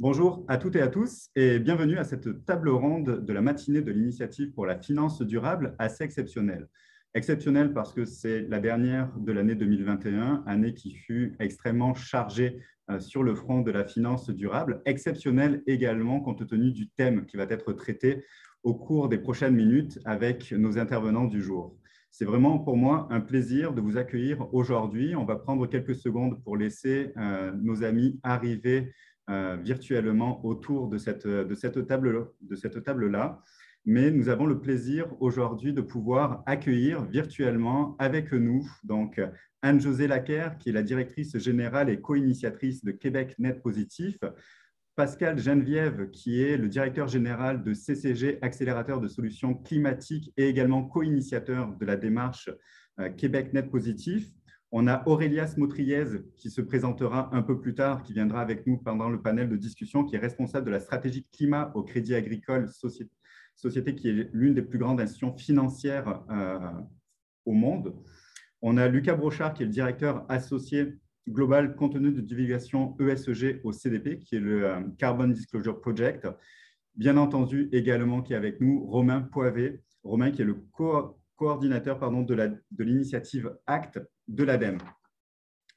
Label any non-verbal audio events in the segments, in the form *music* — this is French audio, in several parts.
Bonjour à toutes et à tous et bienvenue à cette table ronde de la matinée de l'initiative pour la finance durable assez exceptionnelle. Exceptionnelle parce que c'est la dernière de l'année 2021, année qui fut extrêmement chargée euh, sur le front de la finance durable. Exceptionnelle également compte tenu du thème qui va être traité au cours des prochaines minutes avec nos intervenants du jour. C'est vraiment pour moi un plaisir de vous accueillir aujourd'hui. On va prendre quelques secondes pour laisser euh, nos amis arriver virtuellement autour de cette, table-là. Table Mais nous avons le plaisir aujourd'hui de pouvoir accueillir virtuellement avec nous donc Anne-Josée Laquer, qui est la directrice générale et co-initiatrice de Québec Net Positif, Pascal Geneviève, qui est le directeur général de CCG, accélérateur de solutions climatiques et également co-initiateur de la démarche euh, Québec Net Positif. On a Aurélia Smotriez qui se présentera un peu plus tard, qui viendra avec nous pendant le panel de discussion, qui est responsable de la stratégie climat au Crédit Agricole, société, qui est l'une des plus grandes institutions financières euh, au monde. On a Lucas Brochard, qui est le directeur associé global contenu de divulgation ESG au CDP, qui est le euh, Carbon Disclosure Project. Bien entendu, également, qui est avec nous, Romain Poivet. Romain, qui est le coordinateur pardon, de l'initiative ACT de l'ADEME.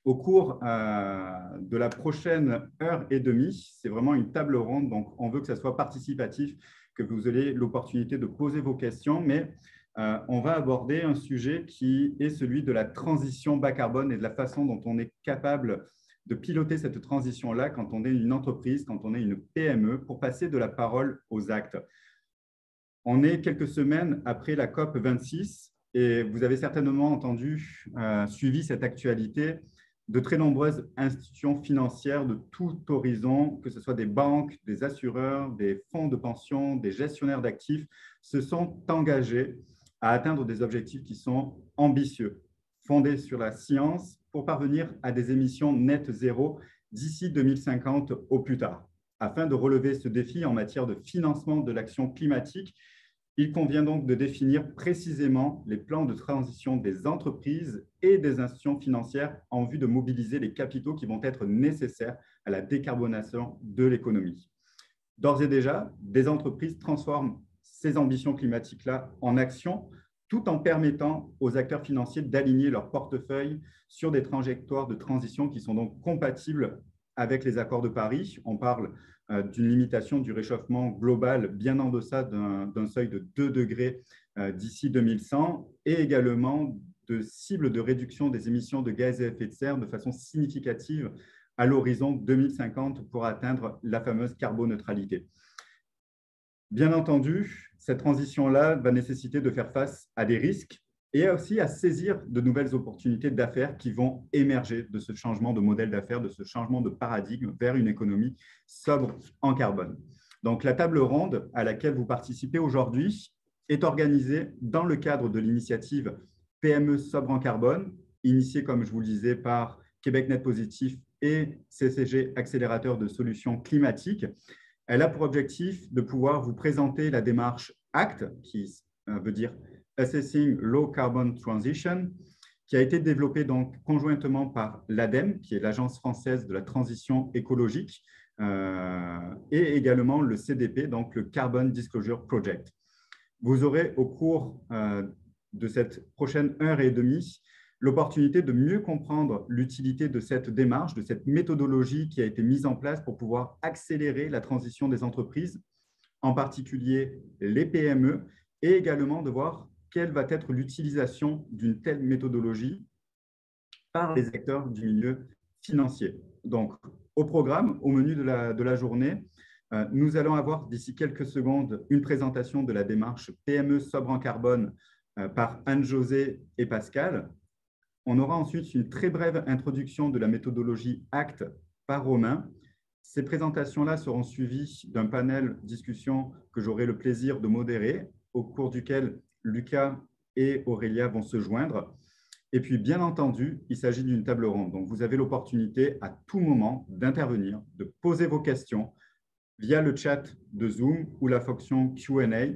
Au cours euh, de la prochaine heure et demie, c'est vraiment une table ronde, donc on veut que ça soit participatif, que vous ayez l'opportunité de poser vos questions, mais euh, on va aborder un sujet qui est celui de la transition bas carbone et de la façon dont on est capable de piloter cette transition-là quand on est une entreprise, quand on est une PME, pour passer de la parole aux actes. On est quelques semaines après la COP 26 et vous avez certainement entendu, euh, suivi cette actualité, de très nombreuses institutions financières de tout horizon, que ce soit des banques, des assureurs, des fonds de pension, des gestionnaires d'actifs, se sont engagés à atteindre des objectifs qui sont ambitieux, fondés sur la science pour parvenir à des émissions nettes zéro d'ici 2050 au plus tard. Afin de relever ce défi en matière de financement de l'action climatique, il convient donc de définir précisément les plans de transition des entreprises et des institutions financières en vue de mobiliser les capitaux qui vont être nécessaires à la décarbonation de l'économie. D'ores et déjà, des entreprises transforment ces ambitions climatiques-là en action, tout en permettant aux acteurs financiers d'aligner leur portefeuille sur des trajectoires de transition qui sont donc compatibles avec les accords de Paris. On parle d'une limitation du réchauffement global bien en deçà d'un seuil de 2 degrés euh, d'ici 2100 et également de cibles de réduction des émissions de gaz à effet de serre de façon significative à l'horizon 2050 pour atteindre la fameuse carboneutralité. Bien entendu, cette transition-là va nécessiter de faire face à des risques et aussi à saisir de nouvelles opportunités d'affaires qui vont émerger de ce changement de modèle d'affaires, de ce changement de paradigme vers une économie sobre en carbone. Donc, la table ronde à laquelle vous participez aujourd'hui est organisée dans le cadre de l'initiative PME sobre en carbone, initiée, comme je vous le disais, par Québec Net Positif et CCG Accélérateur de solutions climatiques. Elle a pour objectif de pouvoir vous présenter la démarche ACT, qui euh, veut dire Assessing Low Carbon Transition, qui a été développée donc conjointement par l'ADEME, qui est l'Agence française de la transition écologique, euh, et également le CDP, donc le Carbon Disclosure Project. Vous aurez au cours euh, de cette prochaine heure et demie l'opportunité de mieux comprendre l'utilité de cette démarche, de cette méthodologie qui a été mise en place pour pouvoir accélérer la transition des entreprises, en particulier les PME, et également de voir quelle va être l'utilisation d'une telle méthodologie par les acteurs du milieu financier. Donc, au programme, au menu de la, journée, euh, nous allons avoir d'ici quelques secondes une présentation de la démarche PME sobre en carbone euh, par Anne-Josée et Pascal, on aura ensuite une très brève introduction de la méthodologie ACT par Romain. Ces présentations-là seront suivies d'un panel discussion que j'aurai le plaisir de modérer, au cours duquel Lucas et Aurélia vont se joindre. Et puis, bien entendu, il s'agit d'une table ronde. Donc, vous avez l'opportunité à tout moment d'intervenir, de poser vos questions via le chat de Zoom ou la fonction Q&A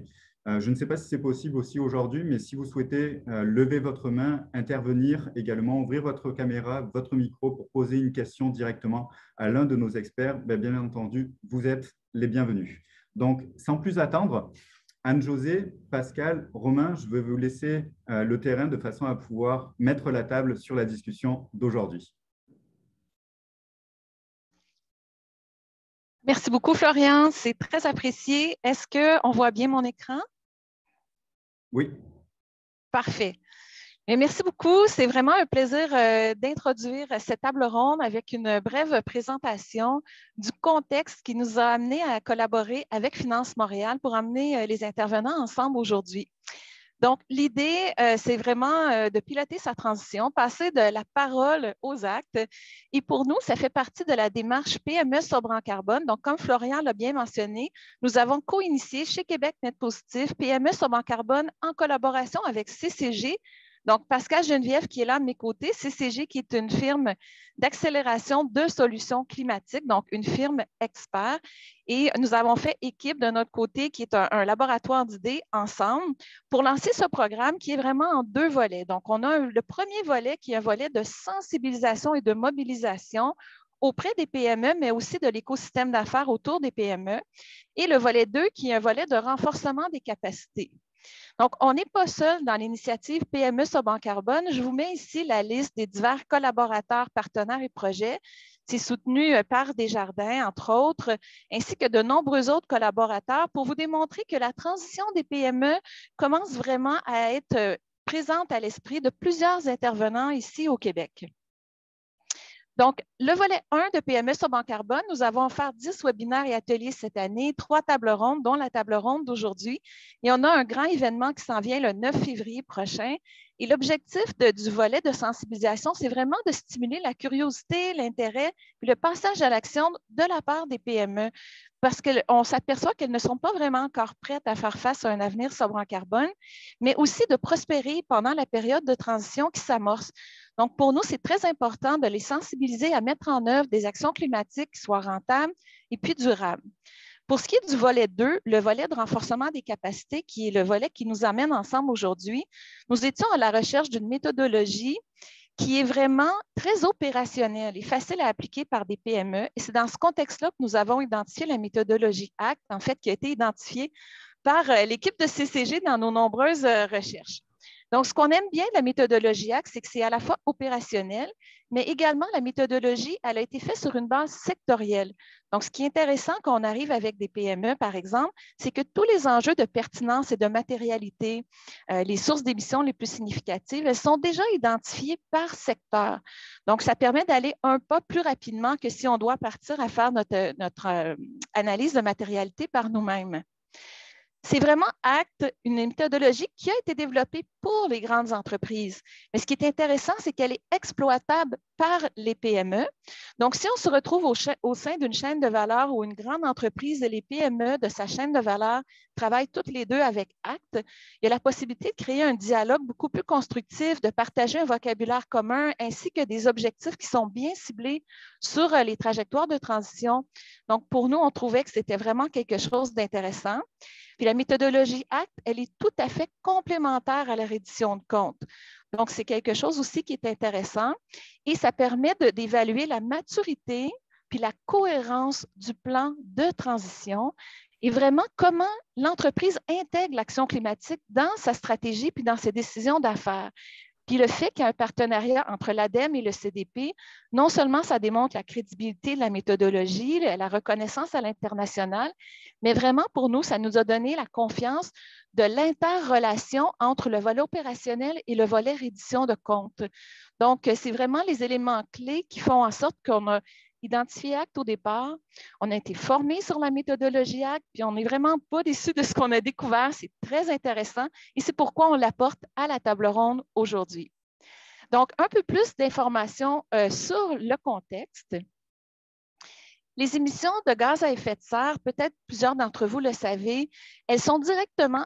Euh, je ne sais pas si c'est possible aussi aujourd'hui, mais si vous souhaitez euh, lever votre main, intervenir également, ouvrir votre caméra, votre micro pour poser une question directement à l'un de nos experts, ben, bien entendu, vous êtes les bienvenus. Donc, sans plus attendre, Anne-Josée, Pascal, Romain, je vais vous laisser euh, le terrain de façon à pouvoir mettre la table sur la discussion d'aujourd'hui. Merci beaucoup, Florian. C'est très apprécié. Est-ce qu'on voit bien mon écran? Oui. Parfait. Merci beaucoup. C'est vraiment un plaisir euh, d'introduire cette table ronde avec une brève présentation du contexte qui nous a amené à collaborer avec Finance Montréal pour amener euh, les intervenants ensemble aujourd'hui. Donc, l'idée, euh, c'est vraiment de piloter sa transition, passer de la parole aux actes. Et pour nous, ça fait partie de la démarche PME sobre en carbone. Donc, comme Florian l'a bien mentionné, nous avons co-initié chez Québec Net Positif PME sobre en carbone en collaboration avec CCG, donc, Pascal Geneviève qui est là à mes côtés, CCG qui est une firme d'accélération de solutions climatiques, donc une firme expert. Et nous avons fait équipe de notre côté qui est un, laboratoire d'idées ensemble pour lancer ce programme qui est vraiment en deux volets. Donc, on a le premier volet qui est un volet de sensibilisation et de mobilisation auprès des PME, mais aussi de l'écosystème d'affaires autour des PME. Et le volet 2 qui est un volet de renforcement des capacités. Donc, on n'est pas seul dans l'initiative PME sur banc carbone. Je vous mets ici la liste des divers collaborateurs, partenaires et projets. C'est soutenu euh, par Desjardins, entre autres, ainsi que de nombreux autres collaborateurs pour vous démontrer que la transition des PME commence vraiment à être euh, présente à l'esprit de plusieurs intervenants ici au Québec. Donc, le volet 1 de PME sur banc carbone, nous avons offert 10 webinaires et ateliers cette année, trois tables rondes, dont la table ronde d'aujourd'hui. Et on a un grand événement qui s'en vient le 9 février prochain. Et l'objectif du volet de sensibilisation, c'est vraiment de stimuler la curiosité, l'intérêt, le passage à l'action de la part des PME parce qu'on s'aperçoit qu'elles ne sont pas vraiment encore prêtes à faire face à un avenir sobre en carbone, mais aussi de prospérer pendant la période de transition qui s'amorce. Donc, pour nous, c'est très important de les sensibiliser à mettre en œuvre des actions climatiques qui soient rentables et puis durables. Pour ce qui est du volet 2, le volet de renforcement des capacités, qui est le volet qui nous amène ensemble aujourd'hui, nous étions à la recherche d'une méthodologie qui est vraiment très opérationnelle et facile à appliquer par des PME. Et c'est dans ce contexte-là que nous avons identifié la méthodologie ACT, en fait, qui a été identifiée par euh, l'équipe de CCG dans nos nombreuses euh, recherches. Donc, ce qu'on aime bien de la méthodologie ACT, c'est que c'est à la fois opérationnel, mais également la méthodologie, elle a été faite sur une base sectorielle. Donc, ce qui est intéressant quand on arrive avec des PME, par exemple, c'est que tous les enjeux de pertinence et de matérialité, euh, les sources d'émissions les plus significatives, elles sont déjà identifiées par secteur. Donc, ça permet d'aller un pas plus rapidement que si on doit partir à faire notre, euh, analyse de matérialité par nous-mêmes. C'est vraiment ACT, une méthodologie qui a été développée pour les grandes entreprises. Mais ce qui est intéressant, c'est qu'elle est exploitable par les PME. Donc, si on se retrouve au, sein d'une chaîne de valeur ou une grande entreprise et les PME de sa chaîne de valeur travaillent toutes les deux avec ACT, il y a la possibilité de créer un dialogue beaucoup plus constructif, de partager un vocabulaire commun ainsi que des objectifs qui sont bien ciblés sur euh, les trajectoires de transition. Donc, pour nous, on trouvait que c'était vraiment quelque chose d'intéressant. Puis la méthodologie ACT, elle est tout à fait complémentaire à la de compte. Donc, c'est quelque chose aussi qui est intéressant et ça permet d'évaluer la maturité puis la cohérence du plan de transition et vraiment comment l'entreprise intègre l'action climatique dans sa stratégie puis dans ses décisions d'affaires. Puis le fait qu'il y a un partenariat entre l'ADEME et le CDP, non seulement ça démontre la crédibilité de la méthodologie, la reconnaissance à l'international, mais vraiment pour nous, ça nous a donné la confiance de l'interrelation entre le volet opérationnel et le volet reddition de compte. Donc, c'est vraiment les éléments clés qui font en sorte qu'on a identifié ACT au départ. On a été formé sur la méthodologie ACT, puis on n'est vraiment pas déçu de ce qu'on a découvert. C'est très intéressant et c'est pourquoi on l'apporte à la table ronde aujourd'hui. Donc, un peu plus d'informations euh, sur le contexte. Les émissions de gaz à effet de serre, peut-être plusieurs d'entre vous le savez, elles sont directement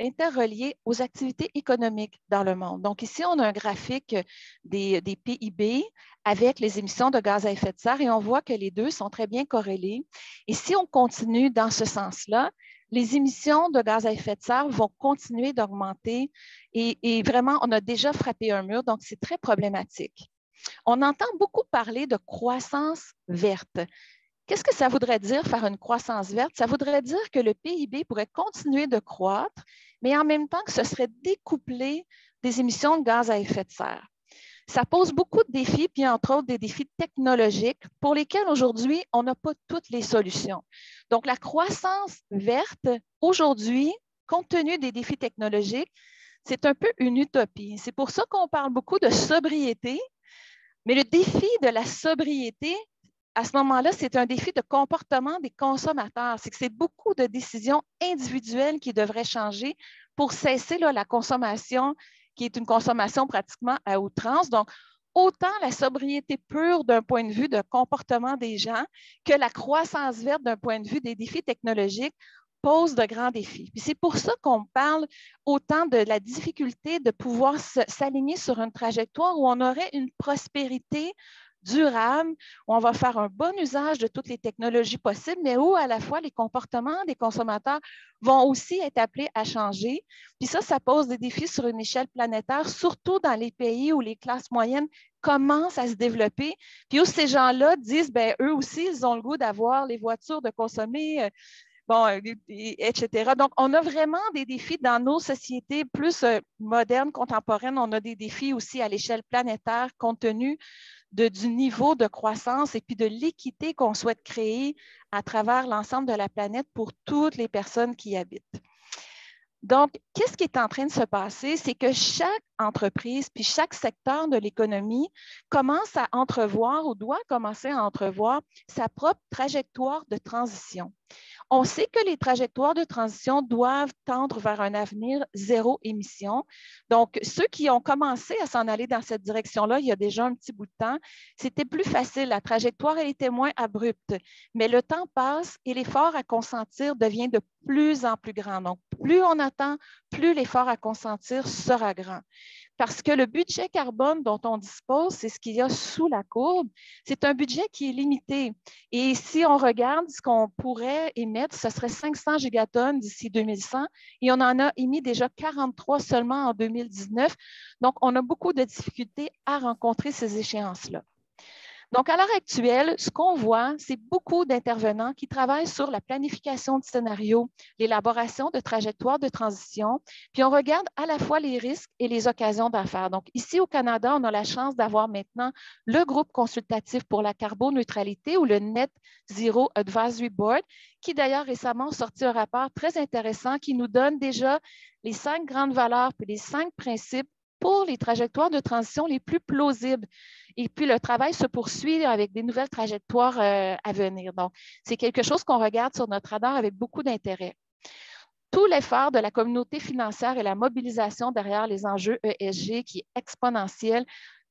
interreliées aux activités économiques dans le monde. Donc ici, on a un graphique des, PIB avec les émissions de gaz à effet de serre et on voit que les deux sont très bien corrélés. Et si on continue dans ce sens-là, les émissions de gaz à effet de serre vont continuer d'augmenter et, vraiment, on a déjà frappé un mur, donc c'est très problématique. On entend beaucoup parler de croissance verte. Qu'est-ce que ça voudrait dire faire une croissance verte? Ça voudrait dire que le PIB pourrait continuer de croître, mais en même temps que ce serait découplé des émissions de gaz à effet de serre. Ça pose beaucoup de défis, puis entre autres des défis technologiques pour lesquels aujourd'hui, on n'a pas toutes les solutions. Donc, la croissance verte, aujourd'hui, compte tenu des défis technologiques, c'est un peu une utopie. C'est pour ça qu'on parle beaucoup de sobriété, mais le défi de la sobriété, à ce moment-là, c'est un défi de comportement des consommateurs. C'est que c'est beaucoup de décisions individuelles qui devraient changer pour cesser la consommation qui est une consommation pratiquement à outrance. Donc, autant la sobriété pure d'un point de vue de comportement des gens que la croissance verte d'un point de vue des défis technologiques pose de grands défis. c'est pour ça qu'on parle autant de la difficulté de pouvoir s'aligner sur une trajectoire où on aurait une prospérité durable, où on va faire un bon usage de toutes les technologies possibles, mais où à la fois les comportements des consommateurs vont aussi être appelés à changer. Puis ça, ça pose des défis sur une échelle planétaire, surtout dans les pays où les classes moyennes commencent à se développer, puis où ces gens-là disent, ben eux aussi, ils ont le goût d'avoir les voitures, de consommer euh, bon, euh, etc. Donc, on a vraiment des défis dans nos sociétés plus euh, modernes, contemporaines. On a des défis aussi à l'échelle planétaire compte tenu du niveau de croissance et puis de l'équité qu'on souhaite créer à travers l'ensemble de la planète pour toutes les personnes qui y habitent. Donc, qu'est-ce qui est en train de se passer? C'est que chaque entreprise, puis chaque secteur de l'économie commence à entrevoir ou doit commencer à entrevoir sa propre trajectoire de transition. On sait que les trajectoires de transition doivent tendre vers un avenir zéro émission. Donc, ceux qui ont commencé à s'en aller dans cette direction-là il y a déjà un petit bout de temps, c'était plus facile. La trajectoire elle était moins abrupte. Mais le temps passe et l'effort à consentir devient de plus en plus grand. Plus on attend, plus l'effort à consentir sera grand parce que le budget carbone dont on dispose, c'est ce qu'il y a sous la courbe, c'est un budget qui est limité. Et si on regarde ce qu'on pourrait émettre, ce serait 500 gigatonnes d'ici 2100 et on en a émis déjà 43 seulement en 2019. Donc, on a beaucoup de difficultés à rencontrer ces échéances-là. Donc, à l'heure actuelle, ce qu'on voit, c'est beaucoup d'intervenants qui travaillent sur la planification de scénarios, l'élaboration de trajectoires de transition, puis on regarde à la fois les risques et les occasions d'affaires. Donc, ici au Canada, on a la chance d'avoir maintenant le groupe consultatif pour la carboneutralité ou le Net Zero Advisory Board, qui d'ailleurs récemment a sorti un rapport très intéressant qui nous donne déjà les cinq grandes valeurs puis les cinq principes pour les trajectoires de transition les plus plausibles. Et puis, le travail se poursuit avec des nouvelles trajectoires euh, à venir. Donc, c'est quelque chose qu'on regarde sur notre radar avec beaucoup d'intérêt. Tout l'effort de la communauté financière et la mobilisation derrière les enjeux ESG qui est exponentiel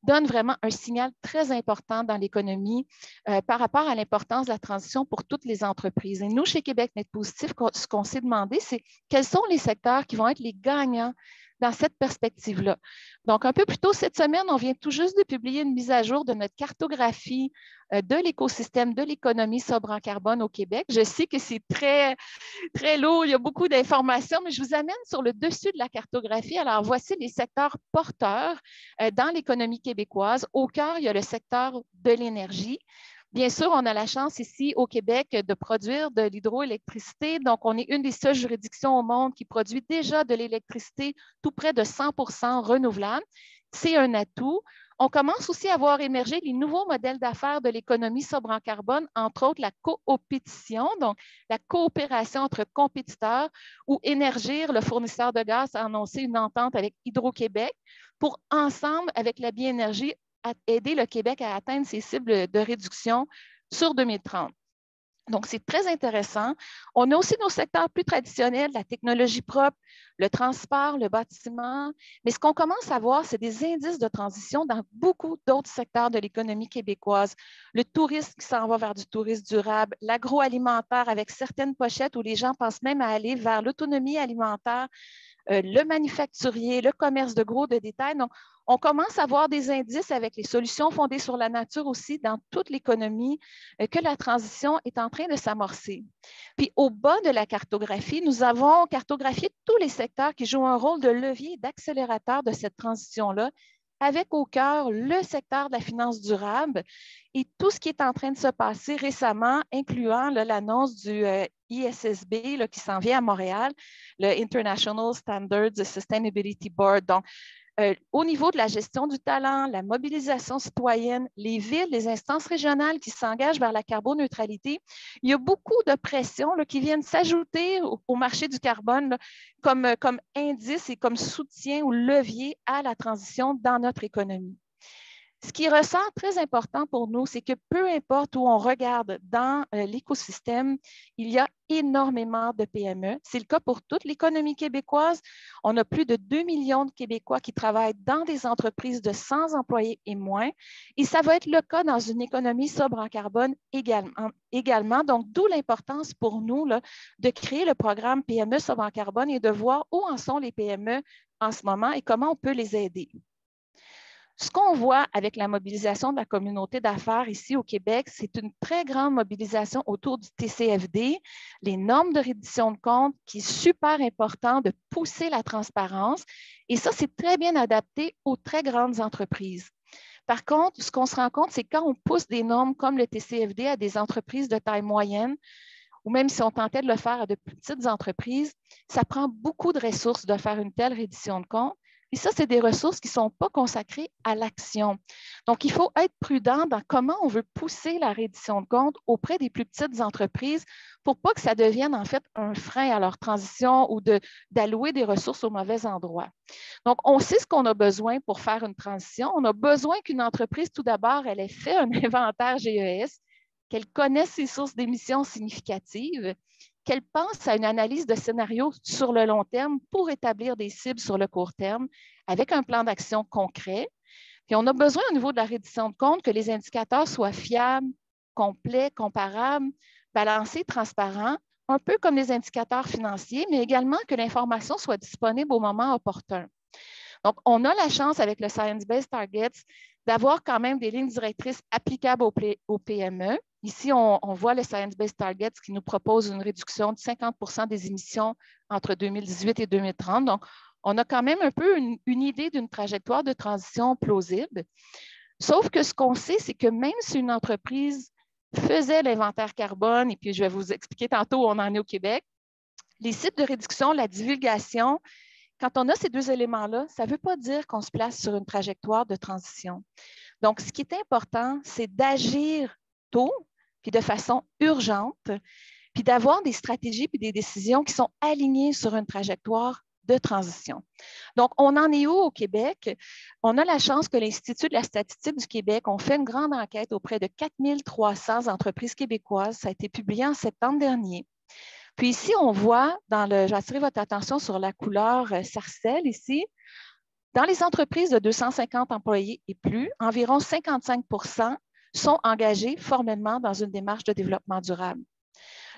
donne vraiment un signal très important dans l'économie euh, par rapport à l'importance de la transition pour toutes les entreprises. Et nous, chez Québec Net Positif, ce qu'on s'est demandé, c'est quels sont les secteurs qui vont être les gagnants dans cette perspective-là. Donc, un peu plus tôt cette semaine, on vient tout juste de publier une mise à jour de notre cartographie euh, de l'écosystème de l'économie sobre en carbone au Québec. Je sais que c'est très, très lourd, il y a beaucoup d'informations, mais je vous amène sur le dessus de la cartographie. Alors, voici les secteurs porteurs euh, dans l'économie québécoise. Au cœur, il y a le secteur de l'énergie. Bien sûr, on a la chance ici au Québec de produire de l'hydroélectricité. Donc, on est une des seules juridictions au monde qui produit déjà de l'électricité tout près de 100 renouvelable. C'est un atout. On commence aussi à voir émerger les nouveaux modèles d'affaires de l'économie sobre en carbone, entre autres la coopétition, donc la coopération entre compétiteurs, où Énergir, le fournisseur de gaz, a annoncé une entente avec Hydro-Québec pour ensemble, avec la Biénergie, aider le Québec à atteindre ses cibles de réduction sur 2030. Donc, c'est très intéressant. On a aussi nos secteurs plus traditionnels, la technologie propre, le transport, le bâtiment. Mais ce qu'on commence à voir, c'est des indices de transition dans beaucoup d'autres secteurs de l'économie québécoise. Le tourisme qui s'en va vers du tourisme durable, l'agroalimentaire avec certaines pochettes où les gens pensent même à aller vers l'autonomie alimentaire, euh, le manufacturier, le commerce de gros de détail. Donc, On commence à voir des indices avec les solutions fondées sur la nature aussi dans toute l'économie euh, que la transition est en train de s'amorcer. Puis au bas de la cartographie, nous avons cartographié tous les secteurs qui jouent un rôle de levier et d'accélérateur de cette transition-là avec au cœur le secteur de la finance durable et tout ce qui est en train de se passer récemment, incluant l'annonce du euh, ISSB qui s'en vient à Montréal, le International Standards Sustainability Board. Donc, euh, au niveau de la gestion du talent, la mobilisation citoyenne, les villes, les instances régionales qui s'engagent vers la carboneutralité, il y a beaucoup de pressions qui viennent s'ajouter au, marché du carbone comme, comme indice et comme soutien ou levier à la transition dans notre économie. Ce qui ressort très important pour nous, c'est que peu importe où on regarde dans euh, l'écosystème, il y a énormément de PME. C'est le cas pour toute l'économie québécoise. On a plus de 2 millions de Québécois qui travaillent dans des entreprises de 100 employés et moins. Et ça va être le cas dans une économie sobre en carbone également. Donc, d'où l'importance pour nous de créer le programme PME sobre en carbone et de voir où en sont les PME en ce moment et comment on peut les aider. Ce qu'on voit avec la mobilisation de la communauté d'affaires ici au Québec, c'est une très grande mobilisation autour du TCFD, les normes de reddition de comptes, qui est super important de pousser la transparence. Et ça, c'est très bien adapté aux très grandes entreprises. Par contre, ce qu'on se rend compte, c'est quand on pousse des normes comme le TCFD à des entreprises de taille moyenne, ou même si on tentait de le faire à de petites entreprises, ça prend beaucoup de ressources de faire une telle reddition de comptes. Et ça, c'est des ressources qui ne sont pas consacrées à l'action. Donc, il faut être prudent dans comment on veut pousser la reddition de compte auprès des plus petites entreprises pour pas que ça devienne en fait un frein à leur transition ou d'allouer des ressources au mauvais endroit. Donc, on sait ce qu'on a besoin pour faire une transition. On a besoin qu'une entreprise, tout d'abord, elle ait fait un *laughs* inventaire GES, qu'elle connaisse ses sources d'émissions significatives, qu'elle pense à une analyse de scénario sur le long terme pour établir des cibles sur le court terme avec un plan d'action concret. Puis on a besoin au niveau de la reddition de compte que les indicateurs soient fiables, complets, comparables, balancés, transparents, un peu comme les indicateurs financiers, mais également que l'information soit disponible au moment opportun. Donc, on a la chance avec le Science-Based Targets d'avoir quand même des lignes directrices applicables aux PME, Ici, on, voit le Science-Based Targets qui nous propose une réduction de 50% des émissions entre 2018 et 2030. Donc, on a quand même un peu une, idée d'une trajectoire de transition plausible. Sauf que ce qu'on sait, c'est que même si une entreprise faisait l'inventaire carbone, et puis je vais vous expliquer tantôt où on en est au Québec, les sites de réduction, la divulgation, quand on a ces deux éléments-là, ça ne veut pas dire qu'on se place sur une trajectoire de transition. Donc, ce qui est important, c'est d'agir tôt, de façon urgente, puis d'avoir des stratégies puis des décisions qui sont alignées sur une trajectoire de transition. Donc, on en est où au Québec? On a la chance que l'Institut de la statistique du Québec, on fait une grande enquête auprès de 4300 entreprises québécoises. Ça a été publié en septembre dernier. Puis ici, on voit, dans le, j'attire votre attention sur la couleur euh, sarcelle ici, dans les entreprises de 250 employés et plus, environ 55 sont engagés formellement dans une démarche de développement durable.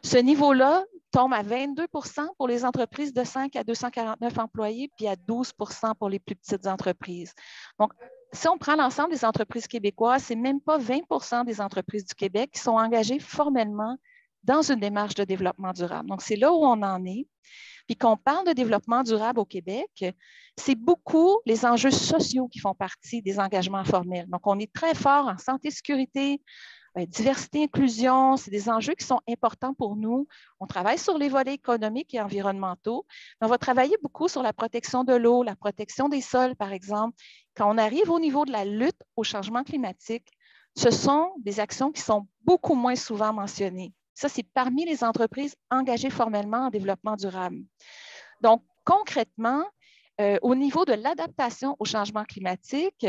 Ce niveau-là tombe à 22% pour les entreprises de 5 à 249 employés, puis à 12% pour les plus petites entreprises. Donc, si on prend l'ensemble des entreprises québécoises, c'est même pas 20% des entreprises du Québec qui sont engagées formellement dans une démarche de développement durable. Donc, c'est là où on en est. Puis qu'on parle de développement durable au Québec, c'est beaucoup les enjeux sociaux qui font partie des engagements formels. Donc, on est très fort en santé, sécurité, euh, diversité, inclusion. C'est des enjeux qui sont importants pour nous. On travaille sur les volets économiques et environnementaux. On va travailler beaucoup sur la protection de l'eau, la protection des sols, par exemple. Quand on arrive au niveau de la lutte au changement climatique, ce sont des actions qui sont beaucoup moins souvent mentionnées. Ça, c'est parmi les entreprises engagées formellement en développement durable. Donc, concrètement, euh, au niveau de l'adaptation au changement climatique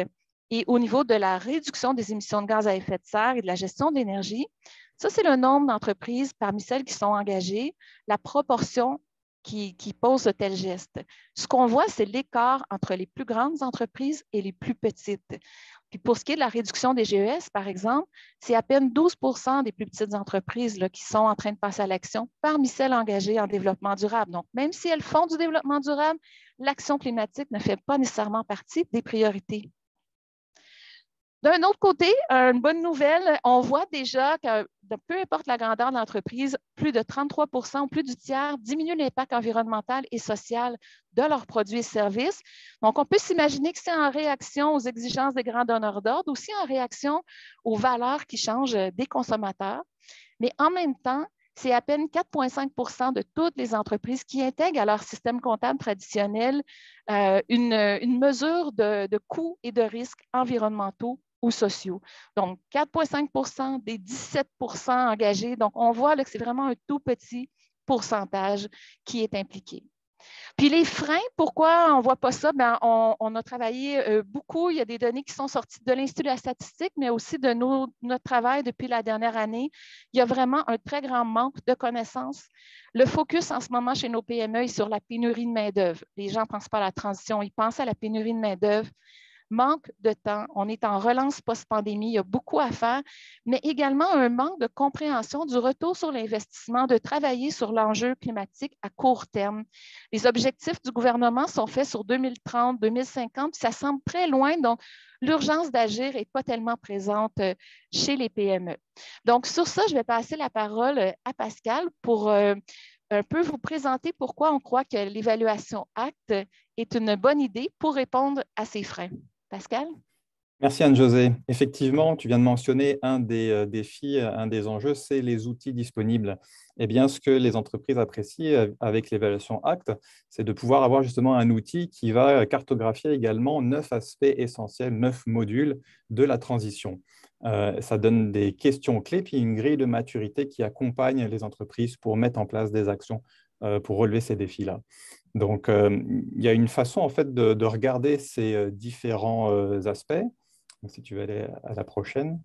et au niveau de la réduction des émissions de gaz à effet de serre et de la gestion de l'énergie, ça, c'est le nombre d'entreprises parmi celles qui sont engagées, la proportion qui, qui posent de tels gestes. Ce qu'on voit, c'est l'écart entre les plus grandes entreprises et les plus petites. Puis pour ce qui est de la réduction des GES, par exemple, c'est à peine 12% des plus petites entreprises qui sont en train de passer à l'action parmi celles engagées en développement durable. Donc, même si elles font du développement durable, l'action climatique ne fait pas nécessairement partie des priorités. D'un autre côté, une bonne nouvelle, on voit déjà que peu importe la grandeur de l'entreprise, plus de 33% ou plus du tiers diminuent l'impact environnemental et social de leurs produits et services. Donc, on peut s'imaginer que c'est en réaction aux exigences des grands donneurs d'ordre, aussi en réaction aux valeurs qui changent des consommateurs. Mais en même temps, c'est à peine 4,5% de toutes les entreprises qui intègrent à leur système comptable traditionnel euh, une, mesure de coûts et de risques environnementaux ou sociaux. Donc, 4,5% des 17% engagés. Donc, on voit que c'est vraiment un tout petit pourcentage qui est impliqué. Puis les freins, pourquoi on ne voit pas ça? Bien, on, a travaillé euh, beaucoup. Il y a des données qui sont sorties de l'Institut de la statistique, mais aussi de notre travail depuis la dernière année. Il y a vraiment un très grand manque de connaissances. Le focus en ce moment chez nos PME est sur la pénurie de main-d'œuvre. Les gens ne pensent pas à la transition, ils pensent à la pénurie de main-d'œuvre manque de temps. On est en relance post-pandémie, il y a beaucoup à faire, mais également un manque de compréhension du retour sur l'investissement, de travailler sur l'enjeu climatique à court terme. Les objectifs du gouvernement sont faits sur 2030, 2050, ça semble très loin, donc l'urgence d'agir n'est pas tellement présente euh, chez les PME. Donc, sur ça, je vais passer la parole euh, à Pascal pour euh, un peu vous présenter pourquoi on croit que l'évaluation ACT est une bonne idée pour répondre à ces freins. Pascal? Merci Anne-Josée. Effectivement, tu viens de mentionner un des euh, défis, un des enjeux, c'est les outils disponibles. Eh bien, ce que les entreprises apprécient euh, avec l'évaluation ACT, c'est de pouvoir avoir justement un outil qui va cartographier également neuf aspects essentiels, neuf modules de la transition. Euh, ça donne des questions clés, puis une grille de maturité qui accompagne les entreprises pour mettre en place des actions pour relever ces défis-là. Donc, euh, il y a une façon en fait de, regarder ces euh, différents euh, aspects. si tu veux aller à la prochaine.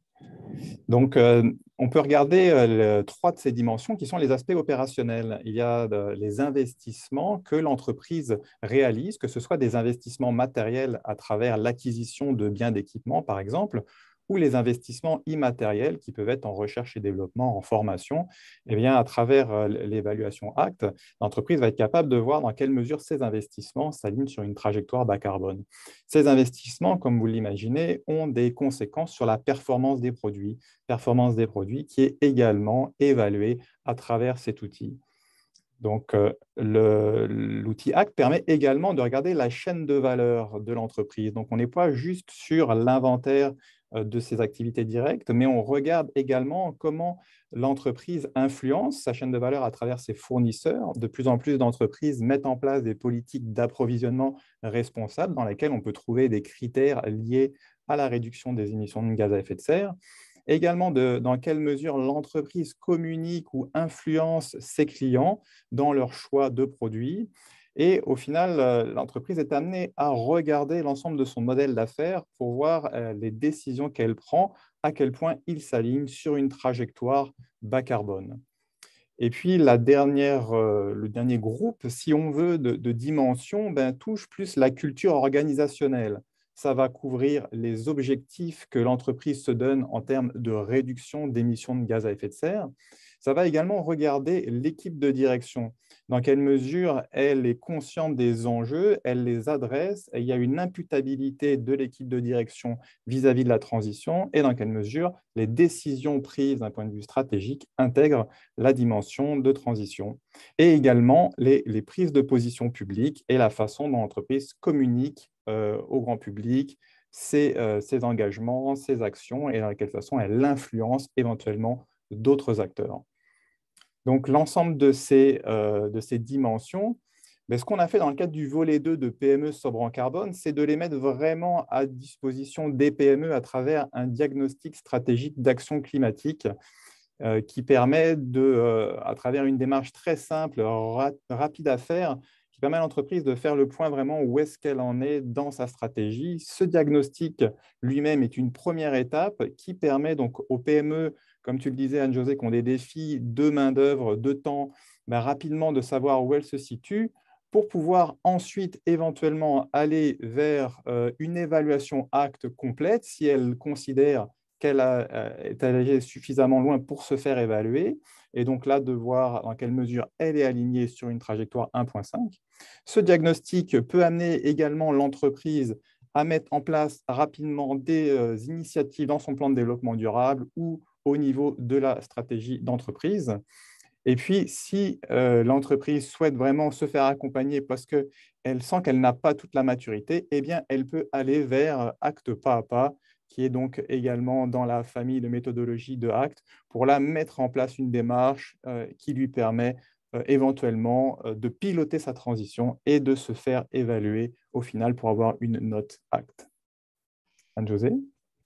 Donc, on peut regarder trois de ces dimensions qui sont les aspects opérationnels. Il y a les investissements que l'entreprise réalise, que ce soit des investissements matériels à travers l'acquisition de biens d'équipement, par exemple, ou les investissements immatériels qui peuvent être en recherche et développement, en formation, eh bien, à travers euh, l'évaluation ACT, l'entreprise va être capable de voir dans quelle mesure ces investissements s'alignent sur une trajectoire bas carbone. Ces investissements, comme vous l'imaginez, ont des conséquences sur la performance des produits, performance des produits qui est également évaluée à travers cet outil. Donc, euh, l'outil ACT permet également de regarder la chaîne de valeur de l'entreprise. Donc, on n'est pas juste sur l'inventaire de ses activités directes, mais on regarde également comment l'entreprise influence sa chaîne de valeur à travers ses fournisseurs. De plus en plus d'entreprises mettent en place des politiques d'approvisionnement responsables dans lesquelles on peut trouver des critères liés à la réduction des émissions de gaz à effet de serre. Également, dans quelle mesure l'entreprise communique ou influence ses clients dans leur choix de produits. Et au final, euh, l'entreprise est amenée à regarder l'ensemble de son modèle d'affaires pour voir euh, les décisions qu'elle prend, à quel point il s'aligne sur une trajectoire bas carbone. Et puis, la dernière, euh, le dernier groupe, si on veut, de, dimension, ben, touche plus la culture organisationnelle. Ça va couvrir les objectifs que l'entreprise se donne en termes de réduction d'émissions de gaz à effet de serre. Ça va également regarder l'équipe de direction, dans quelle mesure elle est consciente des enjeux, elle les adresse, il y a une imputabilité de l'équipe de direction vis-à-vis de la transition, et dans quelle mesure les décisions prises d'un point de vue stratégique intègrent la dimension de transition, et également les, prises de position publiques et la façon dont l'entreprise communique euh, au grand public, euh, ses, engagements, ses actions et dans quelle façon elle influence éventuellement d'autres acteurs. Donc, l'ensemble de, ces, euh, dimensions, mais ce qu'on a fait dans le cadre du volet 2 de PME sobre en carbone, c'est de les mettre vraiment à disposition des PME à travers un diagnostic stratégique d'action climatique euh, qui permet, de, euh, à travers une démarche très simple, rapide à faire, qui permet à l'entreprise de faire le point vraiment où est-ce qu'elle en est dans sa stratégie. Ce diagnostic lui-même est une première étape qui permet donc aux PME comme tu le disais, Anne-Josée, qui ont des défis de main-d'œuvre, de temps, ben, rapidement de savoir où elles se situent pour pouvoir ensuite éventuellement aller vers une évaluation acte complète si elle considère qu'elle est allée suffisamment loin pour se faire évaluer, et donc là de voir dans quelle mesure elle est alignée sur une trajectoire 1.5. Ce diagnostic peut amener également l'entreprise à mettre en place rapidement des euh, initiatives dans son plan de développement durable ou au niveau de la stratégie d'entreprise. Et puis, si euh, l'entreprise souhaite vraiment se faire accompagner parce qu'elle sent qu'elle n'a pas toute la maturité, eh bien, elle peut aller vers acte pas à pas, qui est donc également dans la famille de méthodologie de acte, pour la mettre en place une démarche euh, qui lui permet euh, éventuellement euh, de piloter sa transition et de se faire évaluer au final pour avoir une note acte. Anne-Josée?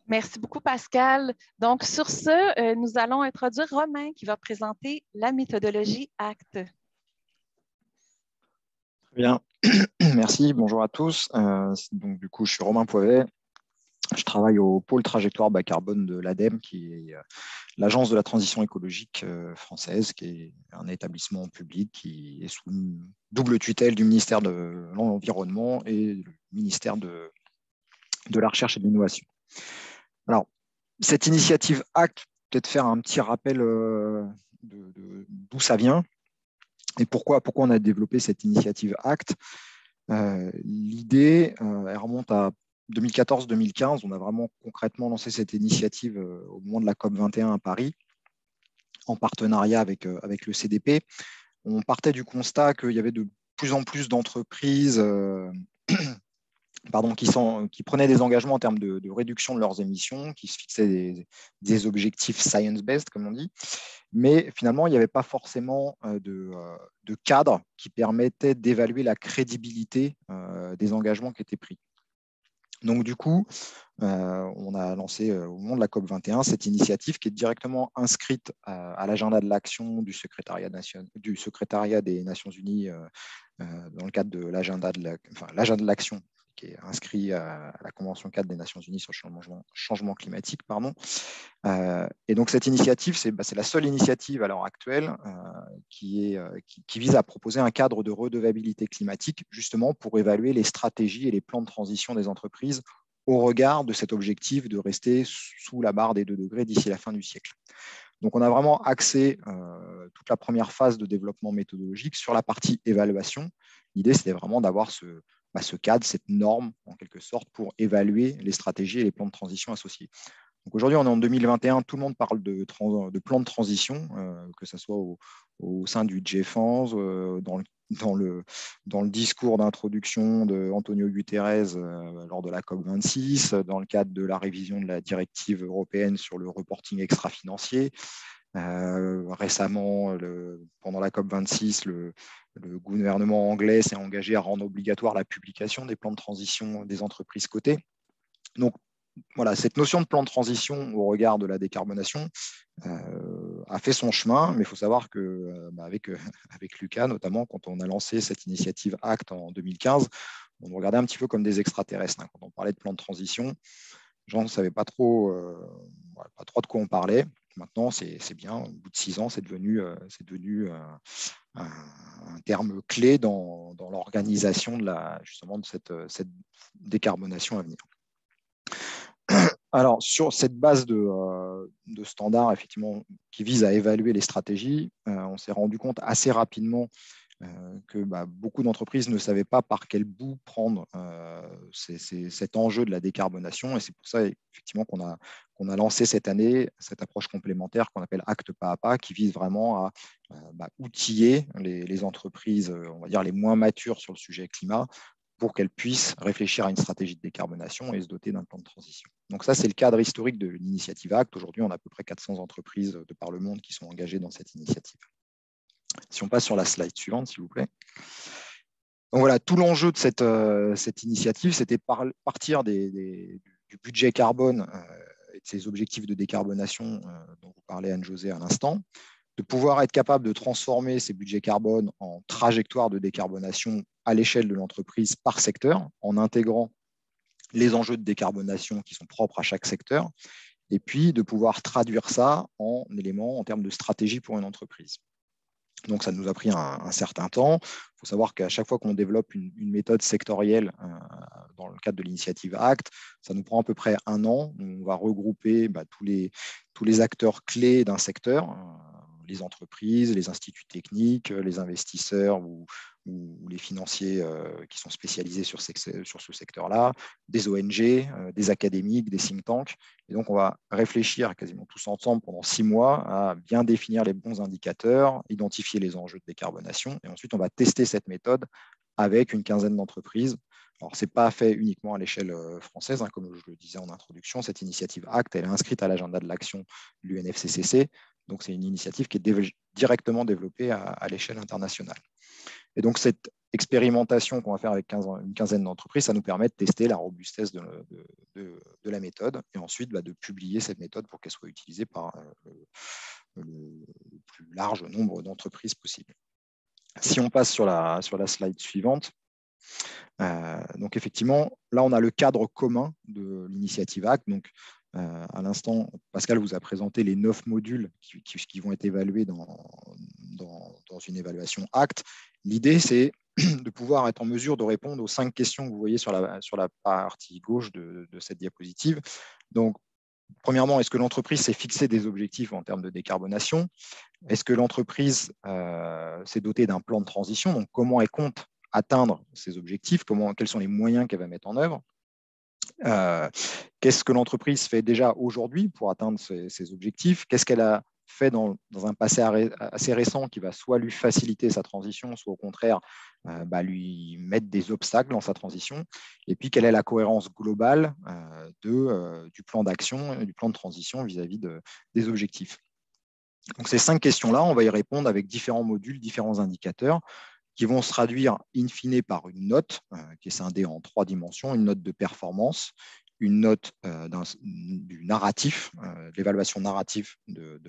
Merci beaucoup, Pascal. Donc, sur ce, euh, nous allons introduire Romain qui va présenter la méthodologie ACT. Très bien. *clears throat* Merci. Bonjour à tous. donc, du coup, je suis Romain Poivet. Je travaille au pôle trajectoire bas carbone de l'ADEME, qui est euh, l'agence de la transition écologique euh, française, qui est un établissement public qui est sous double tutelle du ministère de l'Environnement et du ministère de la Recherche et de l'Innovation. Alors, cette initiative ACT, peut-être faire un petit rappel euh, d'où ça vient et pourquoi, pourquoi on a développé cette initiative ACT. L'idée, elle remonte à 2014-2015, on a vraiment concrètement lancé cette initiative euh, au moment de la COP 21 à Paris, en partenariat avec, euh, avec le CDP. On partait du constat qu'il y avait de plus en plus d'entreprises euh, qui, prenaient des engagements en termes de, réduction de leurs émissions, qui se fixaient des, objectifs science-based, comme on dit, mais finalement, il n'y avait pas forcément de, de cadre qui permettait d'évaluer la crédibilité des engagements qui étaient pris. Donc du coup, euh, on a lancé euh, au moment de la COP 21 cette initiative qui est directement inscrite à, l'agenda de l'action du secrétariat, des Nations Unies euh, dans le cadre de l'agenda de l'action qui est inscrit à la Convention 4 des Nations Unies sur le changement, climatique. Pardon. Euh, et donc cette initiative, c'est bah, la seule initiative à l'heure actuelle euh, euh, qui, vise à proposer un cadre de redevabilité climatique, justement pour évaluer les stratégies et les plans de transition des entreprises au regard de cet objectif de rester sous la barre des 2 degrés d'ici la fin du siècle. Donc on a vraiment axé toute la première phase de développement méthodologique sur la partie évaluation. L'idée, c'était vraiment d'avoir ce, ce cadre, cette norme, en quelque sorte, pour évaluer les stratégies et les plans de transition associés. Aujourd'hui, on est en 2021, tout le monde parle de, de plan de transition, euh, que ce soit au, sein du G11, euh, dans, le, discours d'introduction d'Antonio Guterres euh, lors de la COP26, dans le cadre de la révision de la directive européenne sur le reporting extra-financier. Récemment, le, pendant la COP26, le, gouvernement anglais s'est engagé à rendre obligatoire la publication des plans de transition des entreprises cotées. Donc, voilà, cette notion de plan de transition au regard de la décarbonation euh, a fait son chemin, mais il faut savoir que euh, bah, avec, euh, *laughs* Lucas, notamment quand on a lancé cette initiative ACT en 2015, on nous regardait un petit peu comme des extraterrestres. Hein. Quand on parlait de plan de transition, les gens ne savaient pas trop de quoi on parlait. Maintenant, c'est bien, au bout de six ans, c'est devenu, devenu un, terme clé dans, l'organisation de, justement, de cette, cette, décarbonation à venir. Alors, sur cette base de, euh, standards effectivement, qui vise à évaluer les stratégies, euh, on s'est rendu compte assez rapidement euh, que bah, beaucoup d'entreprises ne savaient pas par quel bout prendre euh, cet enjeu de la décarbonation. Et c'est pour ça effectivement qu'on a, qu'on a lancé cette année cette approche complémentaire qu'on appelle acte pas à pas, qui vise vraiment à euh, bah, outiller les, entreprises, on va dire les moins matures sur le sujet climat, pour qu'elles puissent réfléchir à une stratégie de décarbonation et se doter d'un plan de transition. Donc ça, c'est le cadre historique de l'initiative ACT. Aujourd'hui, on a à peu près 400 entreprises de par le monde qui sont engagées dans cette initiative. Si on passe sur la slide suivante, s'il vous plaît. Donc voilà, tout l'enjeu de cette, euh, initiative, c'était partir du budget carbone euh, et de ces objectifs de décarbonation euh, dont vous parlez Anne-José à l'instant, de pouvoir être capable de transformer ces budgets carbone en trajectoire de décarbonation à l'échelle de l'entreprise par secteur, en intégrant les enjeux de décarbonation qui sont propres à chaque secteur, et puis de pouvoir traduire ça en éléments en termes de stratégie pour une entreprise. Donc, ça nous a pris un, certain temps. Il faut savoir qu'à chaque fois qu'on développe une, méthode sectorielle euh, dans le cadre de l'initiative ACT, ça nous prend à peu près un an. On va regrouper bah, tous, les, acteurs clés d'un secteur, euh, les entreprises, les instituts techniques, les investisseurs ou, ou, les financiers euh, qui sont spécialisés sur, ce secteur-là, des ONG, euh, des académiques, des think tanks. Et donc, on va réfléchir quasiment tous ensemble pendant six mois à bien définir les bons indicateurs, identifier les enjeux de décarbonation. Et ensuite, on va tester cette méthode avec une quinzaine d'entreprises. Alors, ce n'est pas fait uniquement à l'échelle euh, française, hein, comme je le disais en introduction. Cette initiative ACT, elle est inscrite à l'agenda de l'action de l'UNFCCC. Donc, c'est une initiative qui est directement développée à l'échelle internationale. Et donc, cette expérimentation qu'on va faire avec une quinzaine d'entreprises, ça nous permet de tester la robustesse de, la méthode et ensuite bah, de publier cette méthode pour qu'elle soit utilisée par euh, le, plus large nombre d'entreprises possible. Si on passe sur la, sur la slide suivante, euh, donc effectivement, là, on a le cadre commun de l'initiative ACT. Donc, euh, à l'instant, Pascal vous a présenté les neuf modules qui, vont être évalués dans, dans, une évaluation ACT. L'idée, c'est *clears throat* de pouvoir être en mesure de répondre aux cinq questions que vous voyez sur la, partie gauche de, cette diapositive. Donc, premièrement, est-ce que l'entreprise s'est fixé des objectifs en termes de décarbonation? Est-ce que l'entreprise euh, s'est dotée d'un plan de transition? Donc, comment elle compte atteindre ces objectifs? Comment, Quels sont les moyens qu'elle va mettre en œuvre? Euh, Qu'est-ce que l'entreprise fait déjà aujourd'hui pour atteindre ces objectifs? Qu'est-ce qu'elle a fait dans, un passé assez récent qui va soit lui faciliter sa transition, soit au contraire euh, bah, lui mettre des obstacles dans sa transition, et puis quelle est la cohérence globale euh, euh, du plan d'action, du plan de transition vis-à-vis de, des objectifs? Donc ces cinq questions-là, on va y répondre avec différents modules, différents indicateurs qui vont se traduire in fine par une note qui est scindée en trois dimensions, une note de performance, une note euh, du narratif, euh, l'évaluation narrative de,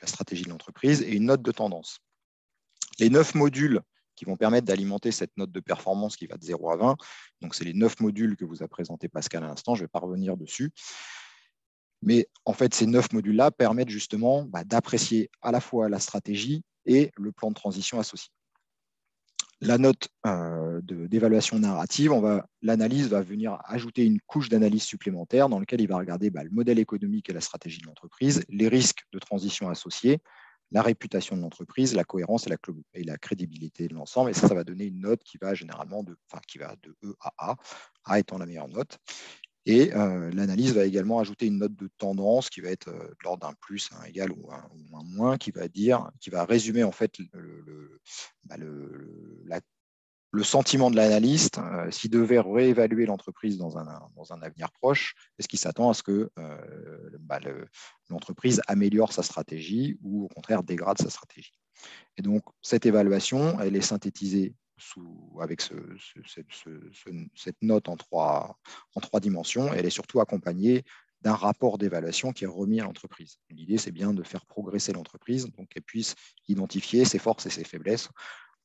la stratégie de l'entreprise et une note de tendance. Les neuf modules qui vont permettre d'alimenter cette note de performance qui va de 0 à 20, donc c'est les neuf modules que vous a présenté Pascal à l'instant, je ne vais pas revenir dessus. Mais en fait, ces neuf modules-là permettent justement bah, d'apprécier à la fois la stratégie et le plan de transition associé la note euh, d'évaluation narrative, l'analyse va venir ajouter une couche d'analyse supplémentaire dans laquelle il va regarder bah, le modèle économique et la stratégie de l'entreprise, les risques de transition associés, la réputation de l'entreprise, la cohérence et la, crédibilité de l'ensemble. Et ça, ça va donner une note qui va généralement de, va de E à A, A étant la meilleure note. Et euh, l'analyse va également ajouter une note de tendance qui va être euh, de l'ordre d'un plus, un égal ou un, moins, qui va dire, qui va résumer en fait le, bah, sentiment de l'analyste. Euh, s'il devait réévaluer l'entreprise dans un, dans un avenir proche, est-ce qu'il s'attend à ce que bah, l'entreprise améliore sa stratégie ou au contraire dégrade sa stratégie? Et donc cette évaluation, elle est synthétisée avec cette note en trois, en trois dimensions. Elle est surtout accompagnée d'un rapport d'évaluation qui est remis à l'entreprise. L'idée, c'est bien de faire progresser l'entreprise, donc qu'elle puisse identifier ses forces et ses faiblesses